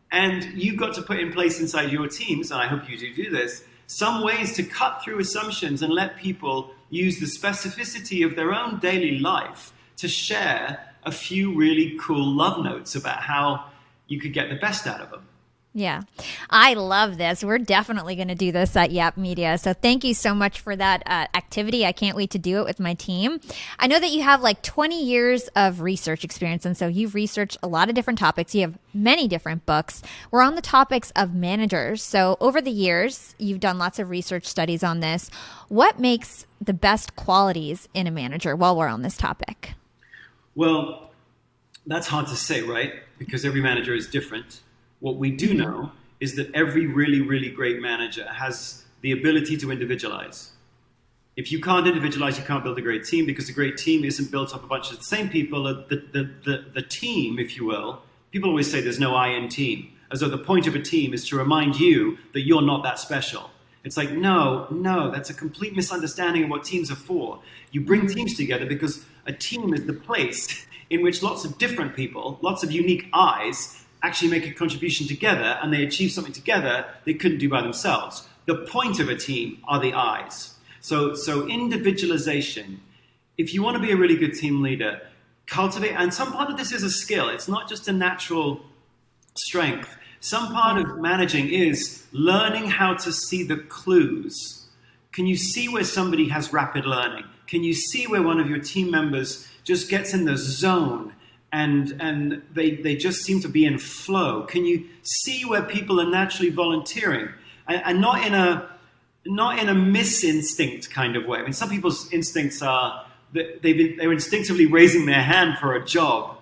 *laughs* and you've got to put in place inside your teams, and I hope you do do this, some ways to cut through assumptions and let people use the specificity of their own daily life to share a few really cool love notes about how you could get the best out of them. Yeah, I love this. We're definitely going to do this at Yap Media. So thank you so much for that uh, activity. I can't wait to do it with my team. I know that you have like 20 years of research experience. And so you've researched a lot of different topics. You have many different books. We're on the topics of managers. So over the years, you've done lots of research studies on this. What makes the best qualities in a manager while we're on this topic? Well, that's hard to say, right? Because every manager is different. What we do know is that every really, really great manager has the ability to individualize. If you can't individualize, you can't build a great team because a great team isn't built up a bunch of the same people. The, the, the, the team, if you will, people always say there's no I in team, as though the point of a team is to remind you that you're not that special. It's like, no, no, that's a complete misunderstanding of what teams are for. You bring mm-hmm. teams together because a team is the place in which lots of different people, lots of unique eyes, actually make a contribution together and they achieve something together they couldn't do by themselves. The point of a team are the eyes. So, so individualization, if you want to be a really good team leader, cultivate, and some part of this is a skill. It's not just a natural strength. Some part of managing is learning how to see the clues. Can you see where somebody has rapid learning? Can you see where one of your team members just gets in the zone and and they they just seem to be in flow. Can you see where people are naturally volunteering and, and not in a not in a misinstinct kind of way? I mean, some people's instincts are that they've been, they're instinctively raising their hand for a job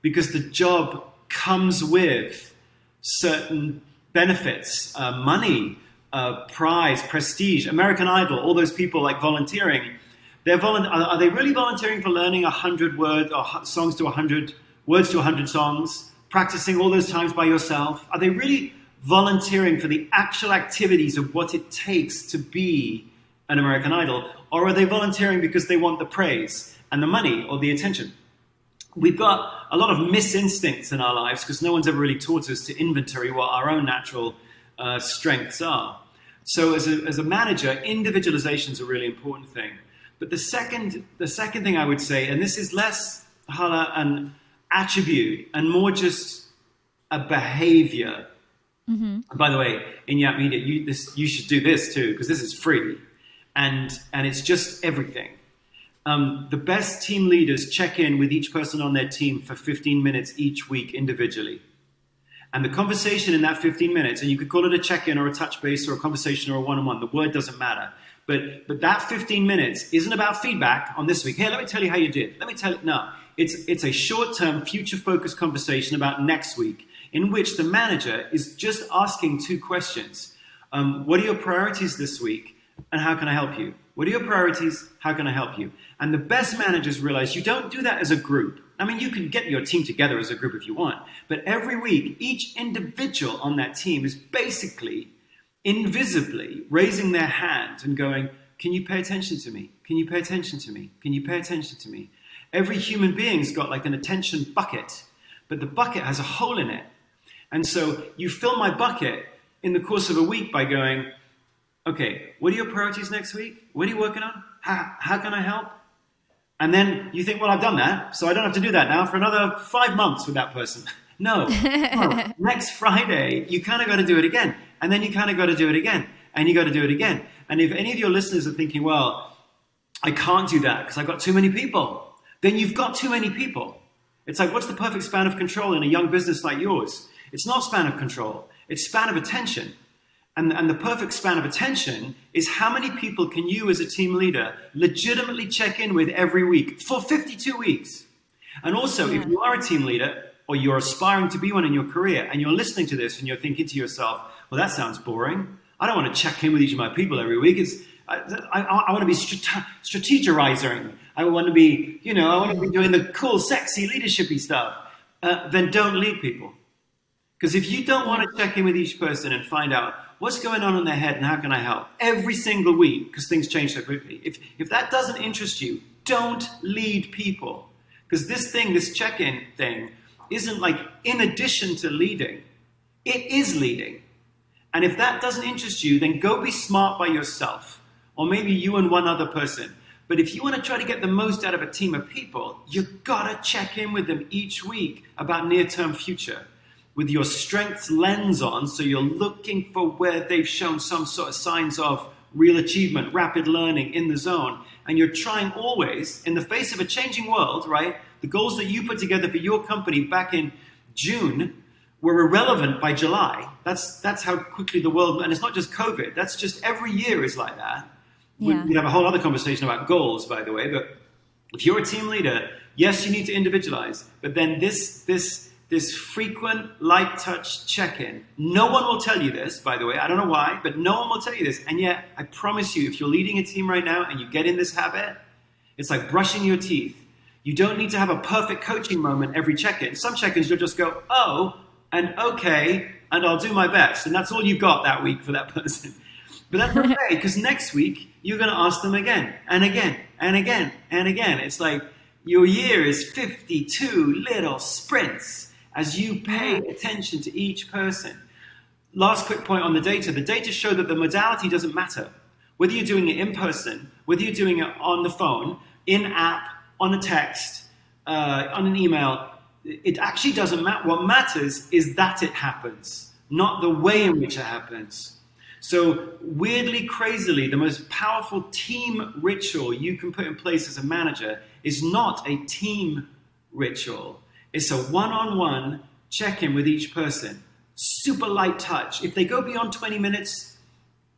because the job comes with certain benefits, uh, money, uh, prize, prestige, American Idol, all those people like volunteering. They're volu- are, they really volunteering for learning 100 words or songs to 100 words to 100 songs, practicing all those times by yourself? Are they really volunteering for the actual activities of what it takes to be an American Idol? Or are they volunteering because they want the praise and the money or the attention? We've got a lot of misinstincts in our lives because no one's ever really taught us to inventory what our own natural uh, strengths are. So as a, as a manager, individualization is a really important thing. But the second, the second thing I would say, and this is less Hala an attribute and more just a behavior. Mm-hmm. By the way, in Yap Media, you, this, you should do this too because this is free, and and it's just everything. Um, the best team leaders check in with each person on their team for 15 minutes each week individually. And the conversation in that 15 minutes, and you could call it a check in or a touch base or a conversation or a one on one, the word doesn't matter. But, but that 15 minutes isn't about feedback on this week. Hey, let me tell you how you did. Let me tell you. No, it's, it's a short term, future focused conversation about next week in which the manager is just asking two questions um, What are your priorities this week? And how can I help you? What are your priorities? How can I help you? And the best managers realize you don't do that as a group. I mean, you can get your team together as a group if you want, but every week, each individual on that team is basically invisibly raising their hand and going, Can you pay attention to me? Can you pay attention to me? Can you pay attention to me? Every human being's got like an attention bucket, but the bucket has a hole in it. And so you fill my bucket in the course of a week by going, Okay, what are your priorities next week? What are you working on? How, how can I help? And then you think, well, I've done that, so I don't have to do that now for another five months with that person. *laughs* no. *laughs* no. Next Friday, you kind of got to do it again. And then you kind of got to do it again. And you got to do it again. And if any of your listeners are thinking, well, I can't do that because I've got too many people, then you've got too many people. It's like, what's the perfect span of control in a young business like yours? It's not span of control, it's span of attention. And, and the perfect span of attention is how many people can you, as a team leader, legitimately check in with every week for 52 weeks? And also, yeah. if hmm. you are a team leader or you're aspiring to be one in your career and you're listening to this and you're thinking to yourself, well, that sounds boring. I don't want to check in with each of my people every week. It's, I, I, I want to be strate- strategizing. I want to be, you know, I want to be doing the cool, sexy, leadershipy stuff. Uh, then don't lead people. Because if you don't want to check in with each person and find out what's going on in their head and how can I help every single week because things change so quickly. If, if that doesn't interest you, don't lead people. Because this thing, this check in thing, isn't like in addition to leading, it is leading. And if that doesn't interest you, then go be smart by yourself, or maybe you and one other person. But if you want to try to get the most out of a team of people, you've got to check in with them each week about near term future with your strengths lens on, so you're looking for where they've shown some sort of signs of real achievement, rapid learning in the zone, and you're trying always, in the face of a changing world, right? The goals that you put together for your company back in June were irrelevant by July. That's that's how quickly the world, and it's not just COVID. That's just every year is like that. Yeah. We, we have a whole other conversation about goals, by the way. But if you're a team leader, yes, you need to individualize. But then this this this frequent light touch check in. No one will tell you this, by the way. I don't know why, but no one will tell you this. And yet, I promise you, if you're leading a team right now and you get in this habit, it's like brushing your teeth. You don't need to have a perfect coaching moment every check in. Some check ins, you'll just go, oh, and okay, and I'll do my best. And that's all you've got that week for that *laughs* person. But that's *laughs* okay, because next week, you're going to ask them again and again and again and again. It's like your year is 52 little sprints as you pay attention to each person. Last quick point on the data the data show that the modality doesn't matter. Whether you're doing it in person, whether you're doing it on the phone, in app, on a text, uh, on an email, it actually doesn't matter. What matters is that it happens, not the way in which it happens. So, weirdly, crazily, the most powerful team ritual you can put in place as a manager is not a team ritual. It's a one on one check in with each person. Super light touch. If they go beyond 20 minutes,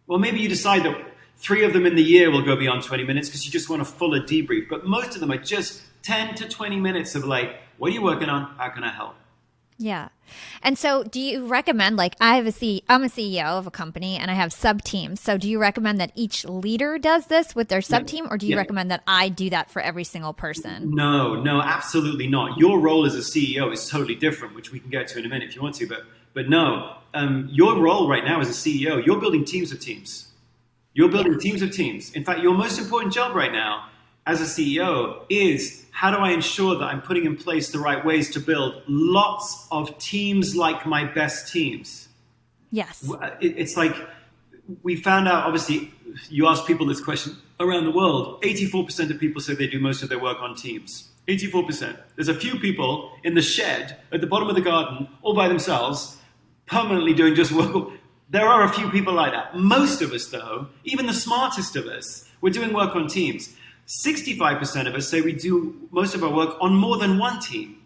well, maybe you decide that three of them in the year will go beyond 20 minutes because you just want a fuller debrief. But most of them are just 10 to 20 minutes of like, what are you working on? How can I help? Yeah. And so do you recommend like I have a C I'm a CEO of a company and I have sub teams. So do you recommend that each leader does this with their sub team or do you yeah. recommend that I do that for every single person? No, no, absolutely not. Your role as a CEO is totally different, which we can get to in a minute if you want to, but but no, um, your role right now as a CEO, you're building teams of teams. You're building teams of teams. In fact, your most important job right now as a CEO is how do I ensure that I'm putting in place the right ways to build lots of teams like my best teams? Yes. Uh, it's like we found out, obviously, you ask people this question around the world 84% of people say they do most of their work on teams. 84%. There's a few people in the shed at the bottom of the garden all by themselves, permanently doing just *laughs* work. There are a few people like that. Most of us, though, even the smartest of us, we're doing work on teams. 65% of us say we do most of our work on more than one team,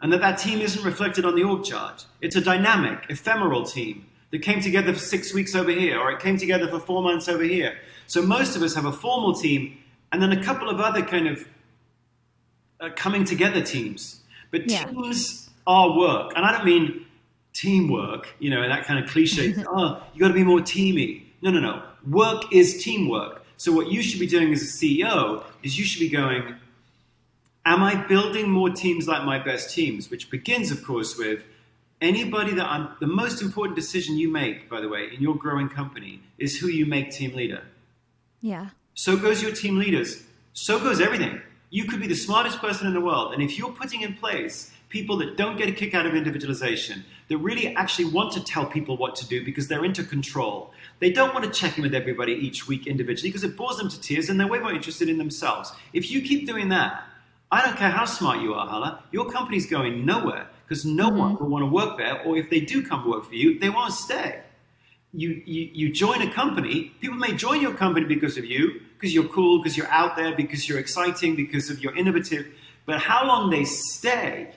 and that that team isn't reflected on the org chart. It's a dynamic, ephemeral team that came together for six weeks over here, or it came together for four months over here. So most of us have a formal team, and then a couple of other kind of uh, coming together teams. But yeah. teams are work, and I don't mean teamwork, you know, and that kind of cliche. oh, *laughs* you got to be more teamy. No, no, no. Work is teamwork. So what you should be doing as a CEO is you should be going, am I building more teams like my best teams? Which begins, of course, with anybody that I'm, the most important decision you make, by the way, in your growing company is who you make team leader. Yeah. So goes your team leaders. So goes everything. You could be the smartest person in the world. And if you're putting in place people that don't get a kick out of individualization, that really actually want to tell people what to do because they're into control. They don't want to check in with everybody each week individually because it bores them to tears and they're way more interested in themselves. If you keep doing that, I don't care how smart you are, Hala, your company's going nowhere because no mm-hmm. one will want to work there, or if they do come work for you, they won't stay. You, you, you join a company, people may join your company because of you, because you're cool, because you're out there, because you're exciting, because of your innovative, but how long they stay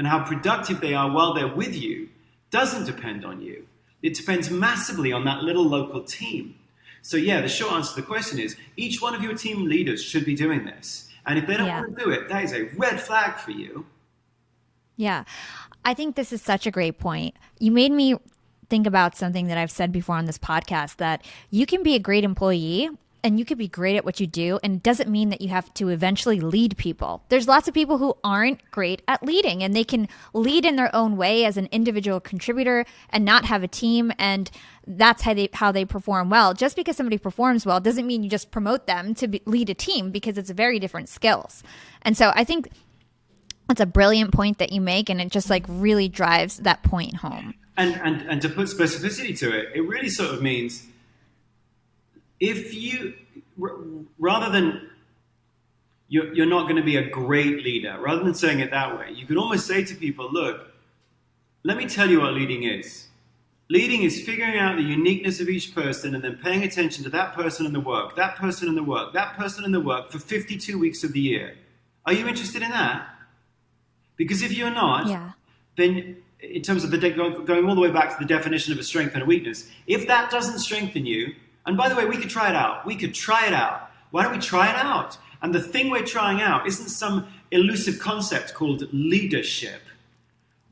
and how productive they are while they're with you doesn't depend on you. It depends massively on that little local team. So, yeah, the short answer to the question is each one of your team leaders should be doing this. And if they don't yeah. want to do it, that is a red flag for you. Yeah. I think this is such a great point. You made me think about something that I've said before on this podcast that you can be a great employee and you could be great at what you do and it doesn't mean that you have to eventually lead people. There's lots of people who aren't great at leading and they can lead in their own way as an individual contributor and not have a team and that's how they how they perform well. Just because somebody performs well doesn't mean you just promote them to be, lead a team because it's very different skills. And so i think that's a brilliant point that you make and it just like really drives that point home. And and, and to put specificity to it it really sort of means if you rather than you're, you're not going to be a great leader, rather than saying it that way, you can almost say to people, look, let me tell you what leading is. Leading is figuring out the uniqueness of each person and then paying attention to that person in the work, that person in the work, that person in the work for 52 weeks of the year. Are you interested in that? Because if you're not, yeah. then in terms of the going all the way back to the definition of a strength and a weakness, if that doesn't strengthen you, and by the way, we could try it out. We could try it out. Why don't we try it out? And the thing we're trying out isn't some elusive concept called leadership.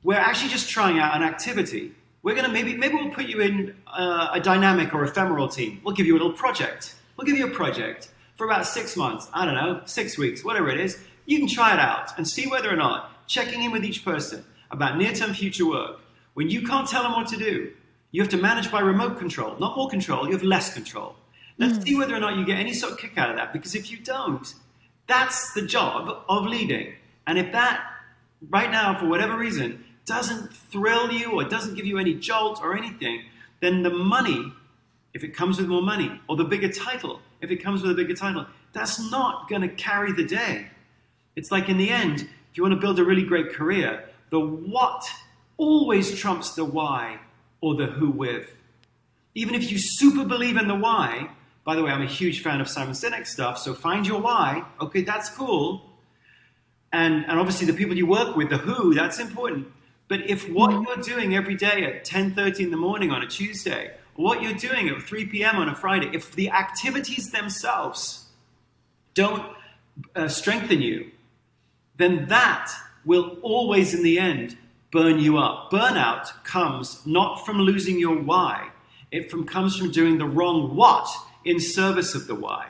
We're actually just trying out an activity. We're going to maybe, maybe we'll put you in uh, a dynamic or ephemeral team. We'll give you a little project. We'll give you a project for about six months. I don't know, six weeks, whatever it is. You can try it out and see whether or not checking in with each person about near term future work, when you can't tell them what to do, you have to manage by remote control, not more control, you have less control. Let's mm. see whether or not you get any sort of kick out of that, because if you don't, that's the job of leading. And if that, right now, for whatever reason, doesn't thrill you or doesn't give you any jolt or anything, then the money, if it comes with more money, or the bigger title, if it comes with a bigger title, that's not going to carry the day. It's like in the end, if you want to build a really great career, the what always trumps the why or the who with. Even if you super believe in the why, by the way, I'm a huge fan of Simon Sinek stuff, so find your why. Okay, that's cool. And, and obviously the people you work with, the who, that's important. But if what mm-hmm. you're doing every day at 10:30 in the morning on a Tuesday, or what you're doing at 3 p.m. on a Friday, if the activities themselves don't uh, strengthen you, then that will always, in the end, burn you up. Burnout comes not from losing your why, it from, comes from doing the wrong what in service of the why.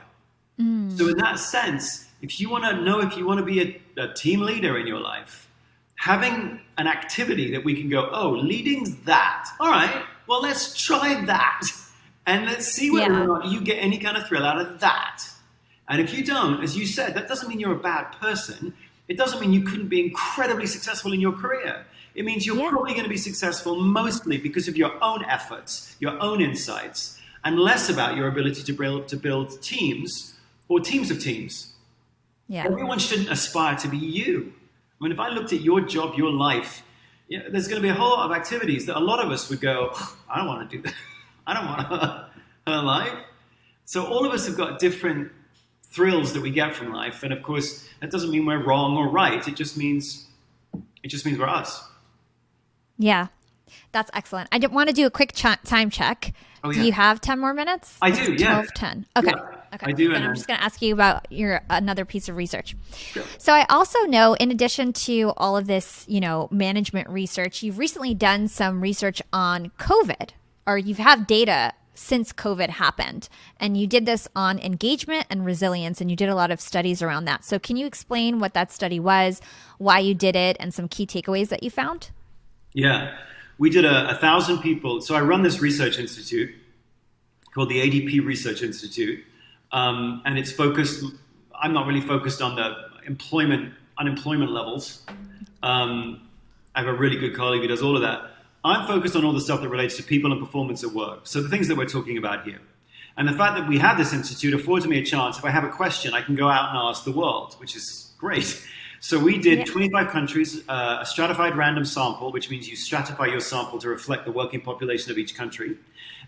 Mm. So, in that sense, if you want to know if you want to be a, a team leader in your life, having an activity that we can go, oh, leading's that. All right, well, let's try that. And let's see whether yeah. or not you get any kind of thrill out of that. And if you don't, as you said, that doesn't mean you're a bad person. It doesn't mean you couldn't be incredibly successful in your career. It means you're yeah. probably going to be successful mostly because of your own efforts, your own insights, and less about your ability to build, to build teams or teams of teams. Yeah. Everyone shouldn't aspire to be you. I mean, if I looked at your job, your life, you know, there's going to be a whole lot of activities that a lot of us would go, I don't want to do that. I don't want *laughs* a, a life. So all of us have got different thrills that we get from life, and of course, that doesn't mean we're wrong or right. It just means it just means we're us. Yeah, that's excellent. I want to do a quick ch- time check. Oh, yeah. Do you have 10 more minutes? I do, yeah. 12, 10. Okay. Yeah, okay. I do. And I'm just going to ask you about your another piece of research. Sure. So I also know in addition to all of this, you know, management research, you've recently done some research on COVID or you have had data since COVID happened. And you did this on engagement and resilience, and you did a lot of studies around that. So, can you explain what that study was, why you did it, and some key takeaways that you found? Yeah, we did a, a thousand people. So, I run this research institute called the ADP Research Institute, um, and it's focused. I'm not really focused on the employment unemployment levels. Um, I have a really good colleague who does all of that. I'm focused on all the stuff that relates to people and performance at work. So the things that we're talking about here. And the fact that we have this institute affords me a chance. If I have a question, I can go out and ask the world, which is great. So we did yeah. 25 countries, uh, a stratified random sample, which means you stratify your sample to reflect the working population of each country.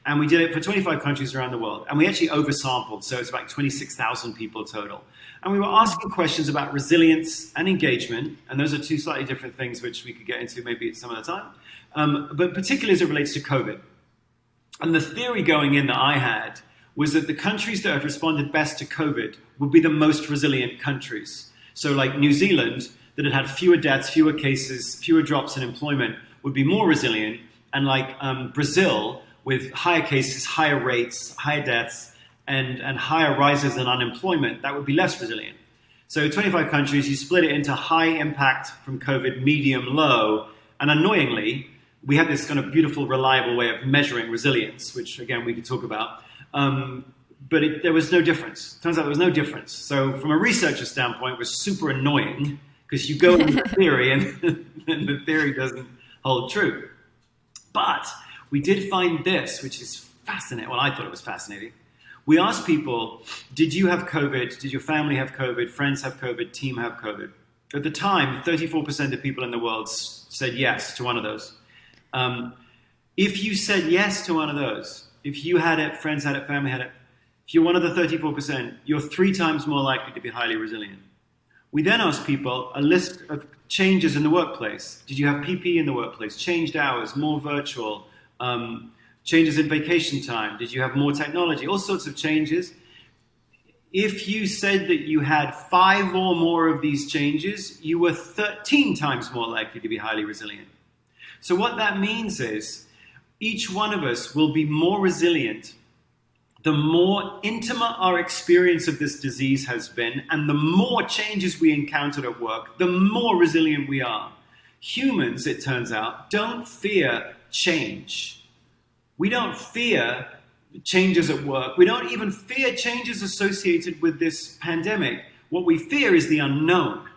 And we did it for 25 countries around the world. And we actually oversampled, so it's about 26,000 people total. And we were asking questions about resilience and engagement. And those are two slightly different things, which we could get into maybe at some other time um, but particularly as it relates to COVID. And the theory going in that I had was that the countries that have responded best to COVID would be the most resilient countries. So, like New Zealand, that had had fewer deaths, fewer cases, fewer drops in employment, would be more resilient. And like um, Brazil, with higher cases, higher rates, higher deaths, and, and higher rises in unemployment, that would be less resilient. So, 25 countries, you split it into high impact from COVID, medium, low. And annoyingly, we have this kind of beautiful, reliable way of measuring resilience, which again we could talk about. Um, but it, there was no difference. Turns out there was no difference. So from a researcher standpoint, it was super annoying because you go into the *laughs* theory and, and the theory doesn't hold true. But we did find this, which is fascinating. Well, I thought it was fascinating. We asked people, did you have COVID? Did your family have COVID? Friends have COVID? Team have COVID? At the time, 34% of people in the world said yes to one of those. Um, if you said yes to one of those, if you had it, friends had it, family had it, if you're one of the 34%, you're three times more likely to be highly resilient. We then asked people a list of changes in the workplace. Did you have PPE in the workplace? Changed hours, more virtual, um, changes in vacation time? Did you have more technology? All sorts of changes. If you said that you had five or more of these changes, you were 13 times more likely to be highly resilient. So, what that means is each one of us will be more resilient the more intimate our experience of this disease has been, and the more changes we encountered at work, the more resilient we are. Humans, it turns out, don't fear change. We don't fear changes at work. We don't even fear changes associated with this pandemic. What we fear is the unknown.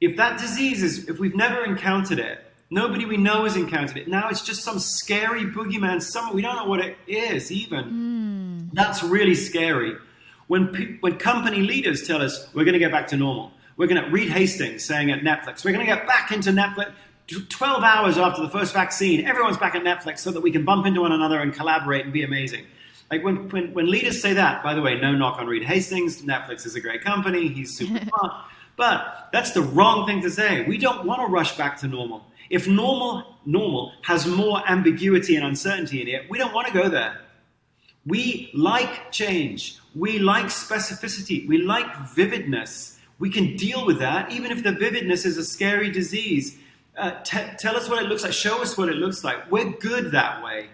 If that disease is, if we've never encountered it, Nobody we know has encountered it. Now it's just some scary boogeyman. Some we don't know what it is even. Mm. That's really scary. When when company leaders tell us we're going to get back to normal, we're going to Reed Hastings saying at Netflix, we're going to get back into Netflix. 12 hours after the first vaccine, everyone's back at Netflix so that we can bump into one another and collaborate and be amazing. Like when, when, when leaders say that, by the way, no knock on Reed Hastings, Netflix is a great company, he's super *laughs* smart. But that's the wrong thing to say. We don't want to rush back to normal. If normal, normal has more ambiguity and uncertainty in it, we don't want to go there. We like change. We like specificity. We like vividness. We can deal with that, even if the vividness is a scary disease. Uh, t- tell us what it looks like. Show us what it looks like. We're good that way.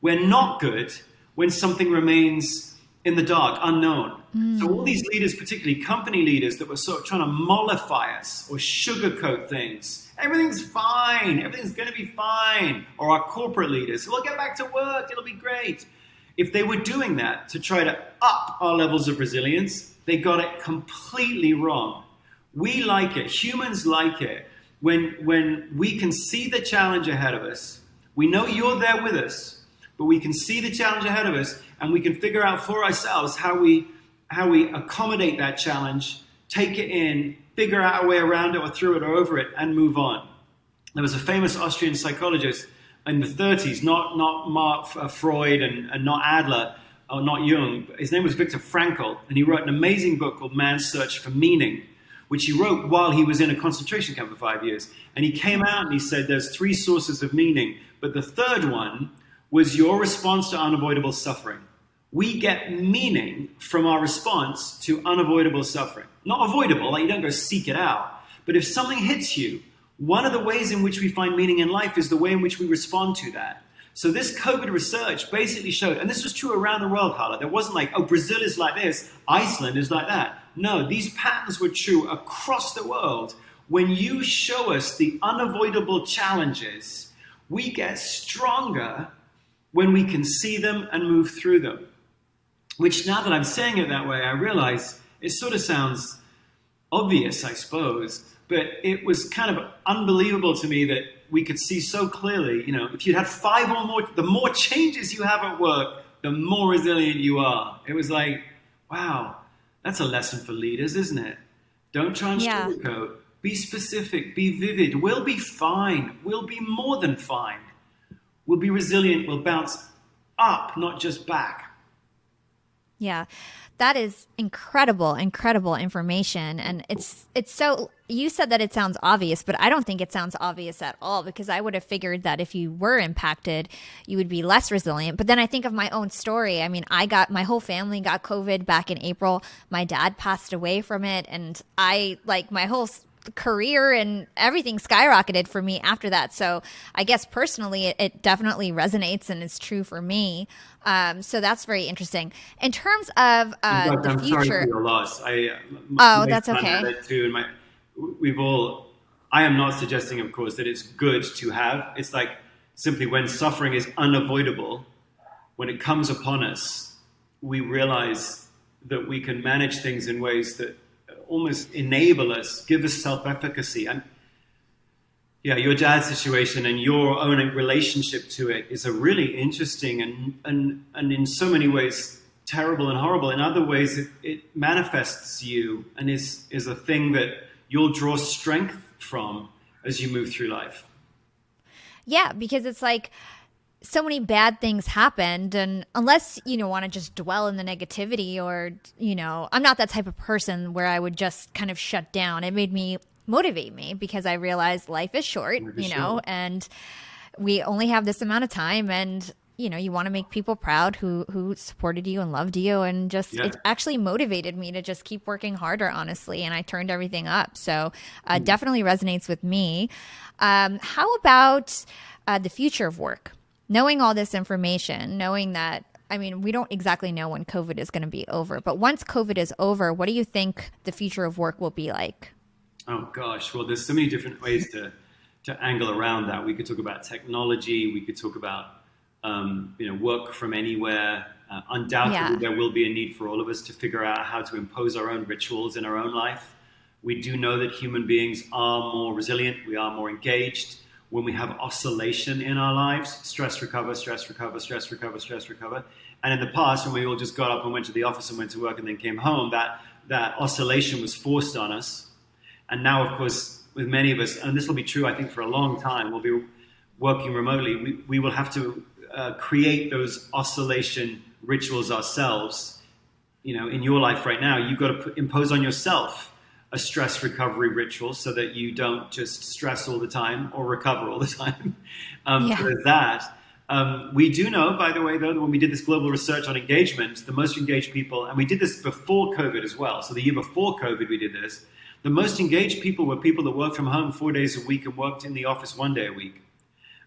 We're not good when something remains in the dark, unknown. Mm. So all these leaders, particularly company leaders, that were sort of trying to mollify us or sugarcoat things. Everything's fine. Everything's going to be fine. Or our corporate leaders, we'll get back to work. It'll be great. If they were doing that to try to up our levels of resilience, they got it completely wrong. We like it. Humans like it when, when we can see the challenge ahead of us. We know you're there with us, but we can see the challenge ahead of us and we can figure out for ourselves how we, how we accommodate that challenge, take it in, figure out a way around it or through it or over it, and move on. There was a famous Austrian psychologist in the 30s, not, not Mark uh, Freud and, and not Adler, or not Jung. His name was Viktor Frankl, and he wrote an amazing book called Man's Search for Meaning, which he wrote while he was in a concentration camp for five years. And he came out and he said there's three sources of meaning, but the third one was your response to unavoidable suffering. We get meaning from our response to unavoidable suffering. Not avoidable, like you don't go seek it out. But if something hits you, one of the ways in which we find meaning in life is the way in which we respond to that. So this COVID research basically showed, and this was true around the world, Hala. There wasn't like, oh, Brazil is like this, Iceland is like that. No, these patterns were true across the world. When you show us the unavoidable challenges, we get stronger when we can see them and move through them. Which now that I'm saying it that way, I realize it sort of sounds obvious, I suppose, but it was kind of unbelievable to me that we could see so clearly, you know, if you had five or more, the more changes you have at work, the more resilient you are. It was like, wow, that's a lesson for leaders, isn't it? Don't try and yeah. sugarcoat. Be specific, be vivid. We'll be fine. We'll be more than fine. We'll be resilient. We'll bounce up, not just back. Yeah. That is incredible incredible information. And it's it's so you said that it sounds obvious but i don't think it sounds obvious at all because i would have figured that if you were impacted you would be less resilient. But then i think of my own story. I mean i got my whole family got covid back in april. My dad passed away from it. And i like my whole career and everything skyrocketed for me after that. So I guess personally, it, it definitely resonates and it's true for me. Um, so that's very interesting. In terms of uh, fact, the I'm future, sorry for your loss. I, oh, that's okay. too, and my, we've all. I am not suggesting, of course, that it's good to have. It's like simply when suffering is unavoidable, when it comes upon us, we realize that we can manage things in ways that almost enable us, give us self-efficacy. And yeah, your dad's situation and your own relationship to it is a really interesting and, and, and in so many ways terrible and horrible. In other ways, it, it manifests you and is, is a thing that you'll draw strength from as you move through life. Yeah, because it's like, so many bad things happened and unless you know want to just dwell in the negativity or you know i'm not that type of person where i would just kind of shut down. It made me motivate me because i realized life is short you know and we only have this amount of time and you know you want to make people proud who who supported you and loved you and just yeah. it actually motivated me to just keep working harder honestly and i turned everything up. So uh, mm. definitely resonates with me. Um, how about uh, the future of work knowing all this information, knowing that, I mean, we don't exactly know when COVID is going to be over, but once COVID is over, what do you think the future of work will be like? Oh gosh, well, there's so many different ways to to angle around that. We could talk about technology. We could talk about um, you know work from anywhere. Uh, undoubtedly, yeah. there will be a need for all of us to figure out how to impose our own rituals in our own life. We do know that human beings are more resilient. We are more engaged when we have oscillation in our lives, stress recover, stress recover, stress recover, stress recover. And in the past, when we all just got up and went to the office and went to work and then came home, that, that oscillation was forced on us. And now, of course, with many of us, and this will be true, I think, for a long time, we'll be working remotely, we, we will have to uh, create those oscillation rituals ourselves. You know, in your life right now, you've got to put, impose on yourself a stress recovery ritual so that you don't just stress all the time or recover all the time. *laughs* Um, yeah. There's that. Um, we do know, by the way, though, that when we did this global research on engagement, the most engaged people, and we did this before COVID as well. So the year before COVID, we did this. The most engaged people were people that worked from home four days a week and worked in the office one day a week.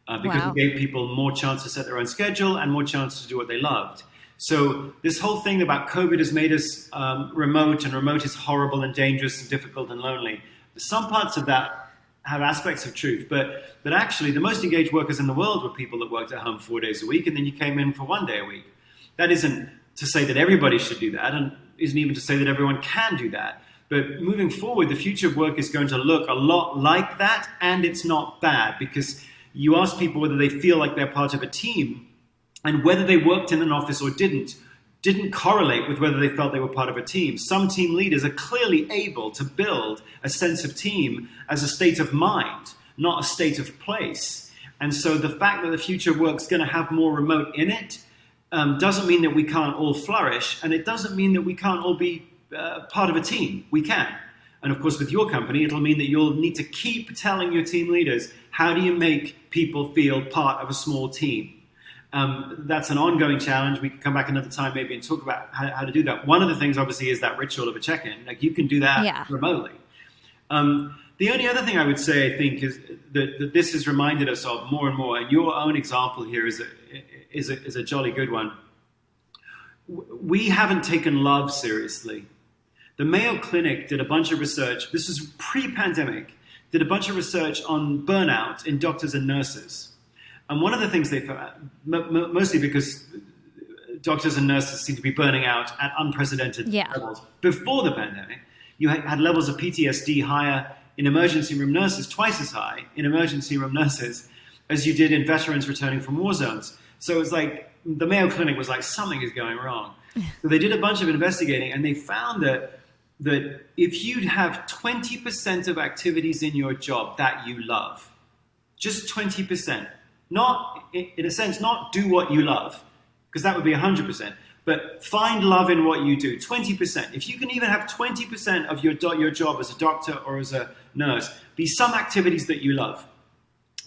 Uh, because Wow. it gave people more chance to set their own schedule and more chance to do what they loved. So this whole thing about COVID has made us um, remote, and remote is horrible and dangerous and difficult and lonely. Some parts of that have aspects of truth, but but actually, the most engaged workers in the world were people that worked at home four days a week, and then you came in for one day a week. That isn't to say that everybody should do that, and isn't even to say that everyone can do that. But moving forward, the future of work is going to look a lot like that, and it's not bad because you ask people whether they feel like they're part of a team, and whether they worked in an office or didn't didn't correlate with whether they felt they were part of a team. Some team leaders are clearly able to build a sense of team as a state of mind, not a state of place. And so the fact that the future of work is going to have more remote in it um, doesn't mean that we can't all flourish, and it doesn't mean that we can't all be uh, part of a team. We can. And of course, with your company, it'll mean that you'll need to keep telling your team leaders how do you make people feel part of a small team. Um, that's an ongoing challenge. We can come back another time maybe and talk about how, how to do that. One of the things, obviously, is that ritual of a check-in. Like you can do that Yeah. remotely. Um, the only other thing I would say, I think, is that, that this has reminded us of more and more, and your own example here is a, is a, is a jolly good one. We haven't taken love seriously. The Mayo Clinic did a bunch of research, this was pre pandemic, did a bunch of research on burnout in doctors and nurses. And one of the things they found, m- m- mostly because doctors and nurses seem to be burning out at unprecedented Yeah. levels. Before the pandemic, you had levels of PTSD higher in emergency room nurses, twice as high in emergency room nurses as you did in veterans returning from war zones. So it was like the Mayo Clinic was like something is going wrong. *laughs* So they did a bunch of investigating, and they found that that if you'd have 20% of activities in your job that you love, just 20%, not in a sense, not do what you love, because that would be 100%, but find love in what you do, 20%. If you can even have 20% of your, do- your job as a doctor or as a nurse be some activities that you love,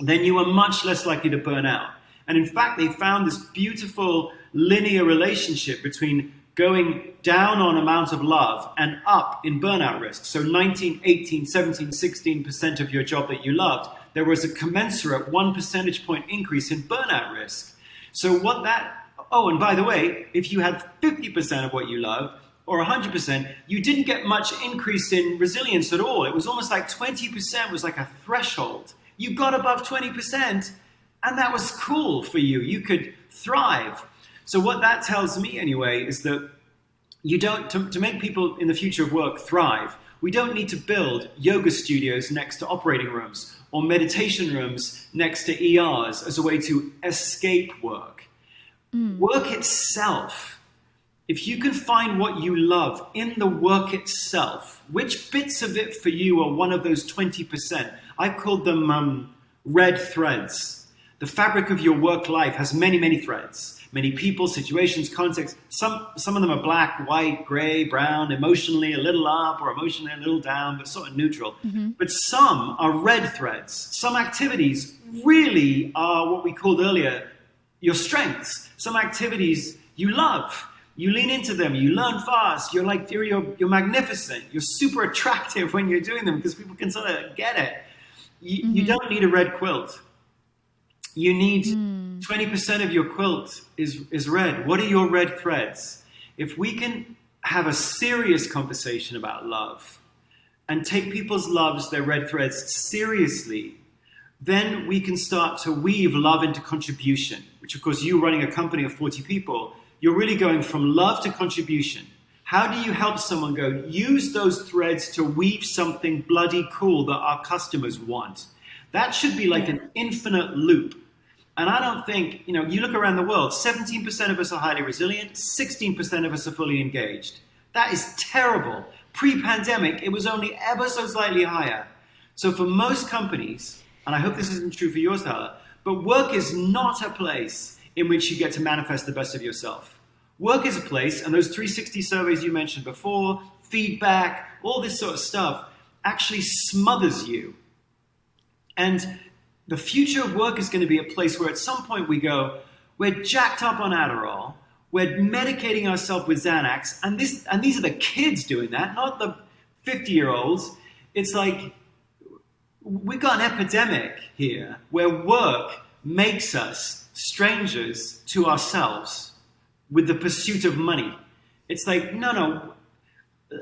then you are much less likely to burn out. And in fact, they found this beautiful linear relationship between going down on amount of love and up in burnout risk. So 19, 18, 17, 16% of your job that you loved, there was a commensurate one percentage point increase in burnout risk. So what that, oh, and by the way, if you had 50% of what you love, or 100%, you didn't get much increase in resilience at all. It was almost like 20% was like a threshold. You got above 20%, and that was cool for you. You could thrive. So, what that tells me, anyway, is that you don't, to, to make people in the future of work thrive, we don't need to build yoga studios next to operating rooms or meditation rooms next to ERs as a way to escape work. Work itself if you can find what you love in the work itself, which bits of it for you are one of those 20%? I called them um, red threads. The fabric of your work life has many, many threads, many people, situations, contexts. Some, some of them are black, white, gray, brown, emotionally a little up or emotionally a little down, but sort of neutral. Mm-hmm. But some are red threads. Some activities really are what we called earlier your strengths. Some activities you love. You lean into them. You learn fast. You're like you're, you're, you're magnificent. You're super attractive *laughs* when you're doing them because people can sort of get it. You, you mm-hmm. don't need a red quilt. You need hmm. 20% of your quilt is, is red. What are your red threads? If we can have a serious conversation about love and take people's loves, their red threads, seriously, then we can start to weave love into contribution, which, of course, you running a company of 40 people, you're really going from love to contribution. How do you help someone go, use those threads to weave something bloody cool that our customers want? That should be like an infinite loop. And I don't think, you know, you look around the world, 17% of us are highly resilient, 16% of us are fully engaged. That is terrible. Pre pandemic, it was only ever so slightly higher. So for most companies, and I hope this isn't true for yours, Hala, but work is not a place in which you get to manifest the best of yourself. Work is a place, and those 360 surveys you mentioned before, feedback, all this sort of stuff, actually smothers you. And the future of work is going to be a place where at some point we go, we're jacked up on Adderall, we're medicating ourselves with Xanax, and this and these are the kids doing that, not the 50 year olds. it's like we've got an epidemic here where work makes us strangers to ourselves with the pursuit of money. It's like, no, no,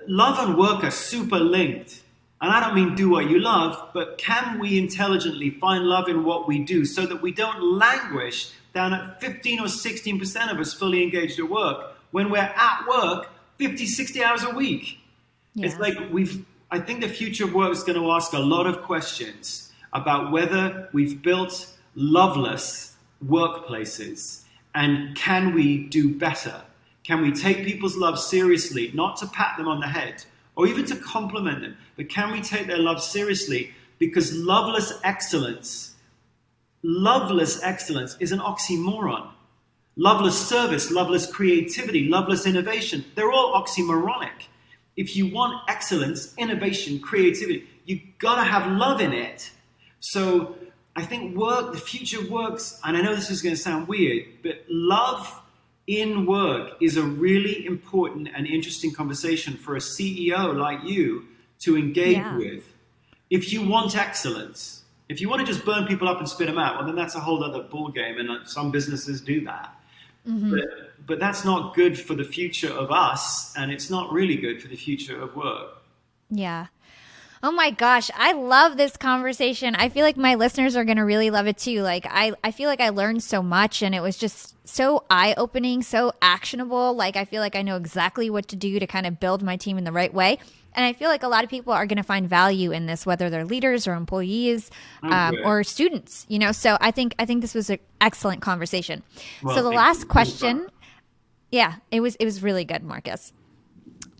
love and work are super linked. And I don't mean do what you love, but can we intelligently find love in what we do so that we don't languish down at 15 or 16% of us fully engaged at work when we're at work 50, 60 hours a week? Yeah. It's like we've, I think the future of work is going to ask a lot of questions about whether we've built loveless workplaces and can we do better? Can we take people's love seriously, not to pat them on the head or even to compliment them, but can we take their love seriously? Because loveless excellence, loveless excellence is an oxymoron. Loveless service, loveless creativity, loveless innovation, they're all oxymoronic. If you want excellence, innovation, creativity, you've gotta have love in it. So I think work, the future works, and I know this is going to sound weird, but love in work is a really important and interesting conversation for a CEO like you to engage yeah. with. If you want excellence, if you want to just burn people up and spit them out, well, then that's a whole other ballgame, and some businesses do that. Mm-hmm. But, but that's not good for the future of us, and it's not really good for the future of work. Yeah. Oh my gosh, I love this conversation. I feel like my listeners are going to really love it too. Like I I feel like I learned so much and it was just so eye-opening, so actionable. Like I feel like I know exactly what to do to kind of build my team in the right way. And I feel like a lot of people are going to find value in this, whether they're leaders or employees um, or students. You know, so I think I think this was an excellent conversation. Well, so the last question, yeah, it was it was really good, Marcus.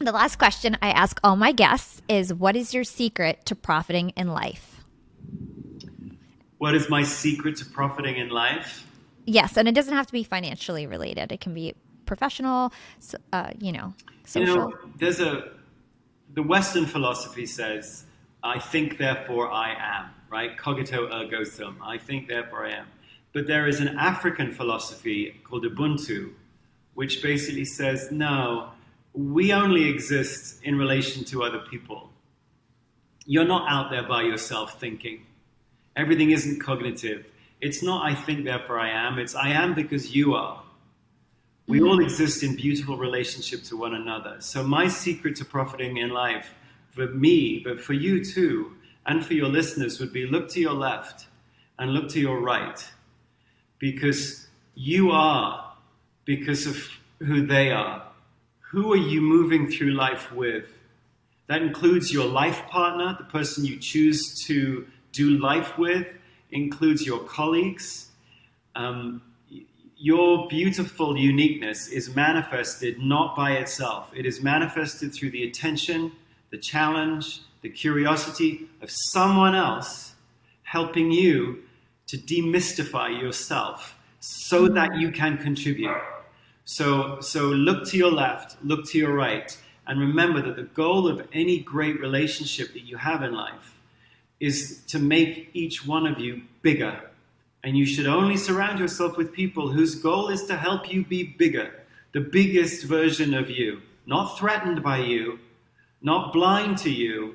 The last question I ask all my guests is What is your secret to profiting in life? What is my secret to profiting in life? Yes, and it doesn't have to be financially related. It can be professional, uh, you know, social. You know, there's a, the Western philosophy says, I think, therefore I am, right? Cogito ergo sum. I think, therefore I am. But there is an African philosophy called Ubuntu, which basically says, no, we only exist in relation to other people. You're not out there by yourself thinking. Everything isn't cognitive. It's not I think, therefore I am. It's I am because you are. We mm-hmm. all exist in beautiful relationship to one another. So, my secret to profiting in life for me, but for you too, and for your listeners, would be look to your left and look to your right because you are because of who they are who are you moving through life with? That includes your life partner, the person you choose to do life with, includes your colleagues. Um, your beautiful uniqueness is manifested not by itself, it is manifested through the attention, the challenge, the curiosity of someone else helping you to demystify yourself so that you can contribute. So, so look to your left, look to your right, and remember that the goal of any great relationship that you have in life is to make each one of you bigger. And you should only surround yourself with people whose goal is to help you be bigger, the biggest version of you, not threatened by you, not blind to you,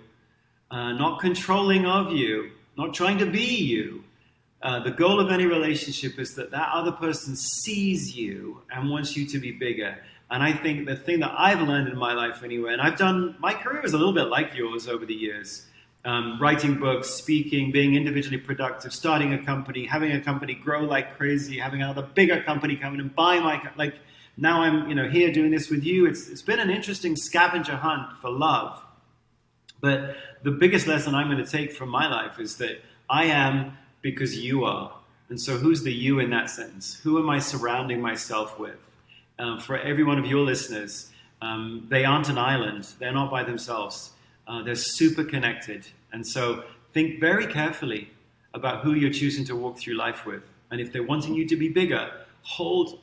uh, not controlling of you, not trying to be you, uh, the goal of any relationship is that that other person sees you and wants you to be bigger. And I think the thing that I've learned in my life anyway, and I've done, my career is a little bit like yours over the years. Um, writing books, speaking, being individually productive, starting a company, having a company grow like crazy, having another bigger company come in and buy my, like now I'm, you know, here doing this with you. It's, it's been an interesting scavenger hunt for love. But the biggest lesson I'm going to take from my life is that I am because you are. And so, who's the you in that sentence? Who am I surrounding myself with? Um, for every one of your listeners, um, they aren't an island, they're not by themselves. Uh, they're super connected. And so, think very carefully about who you're choosing to walk through life with. And if they're wanting you to be bigger, hold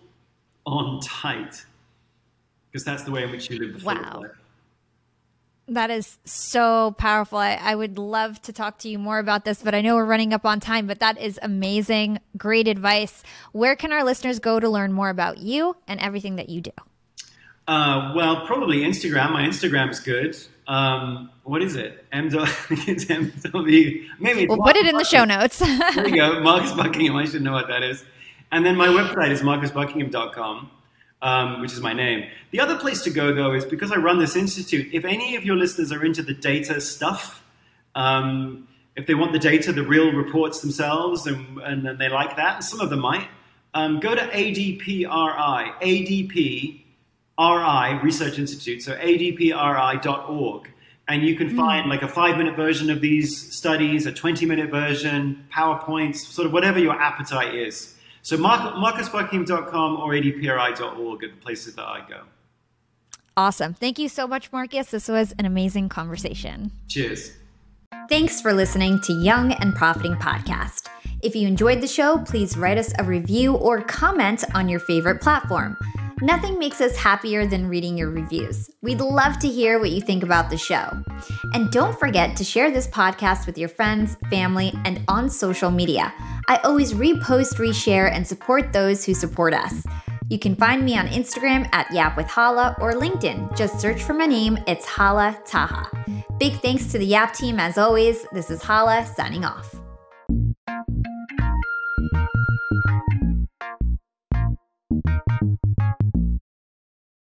on tight, because that's the way in which you live the wow. life. That is so powerful. I, I, would love to talk to you more about this, but I know we're running up on time. But that is amazing. Great advice. Where can our listeners go to learn more about you and everything that you do? Uh, well, probably Instagram. My Instagram is good. Um, what is it? MW. *laughs* Maybe we'll put it in the show notes. *laughs* there you go. Marcus Buckingham. I should know what that is. And then my website is marcusbuckingham.com, um, which is my name. The other place to go, though, is because I run this institute. If any of your listeners are into the data stuff, um, if they want the data, the real reports themselves, and, and they like that, and some of them might, um, go to ADPRI, ADPRI Research Institute, so adpri.org, and you can hmm. find mm. like a five minute version of these studies, a 20 minute version, PowerPoints, sort of whatever your appetite is. So Mark, marcusbuckingham.com or adpri.org are the places that I go. Awesome. Thank you so much, Marcus. This was an amazing conversation. Cheers. Thanks for listening to Young and Profiting Podcast. If you enjoyed the show, please write us a review or comment on your favorite platform. Nothing makes us happier than reading your reviews. We'd love to hear what you think about the show. And don't forget to share this podcast with your friends, family, and on social media. I always repost, reshare, and support those who support us. You can find me on Instagram at Yap with Hala or LinkedIn. Just search for my name, it's Hala Taha. Big thanks to the Yap team as always. This is Hala signing off.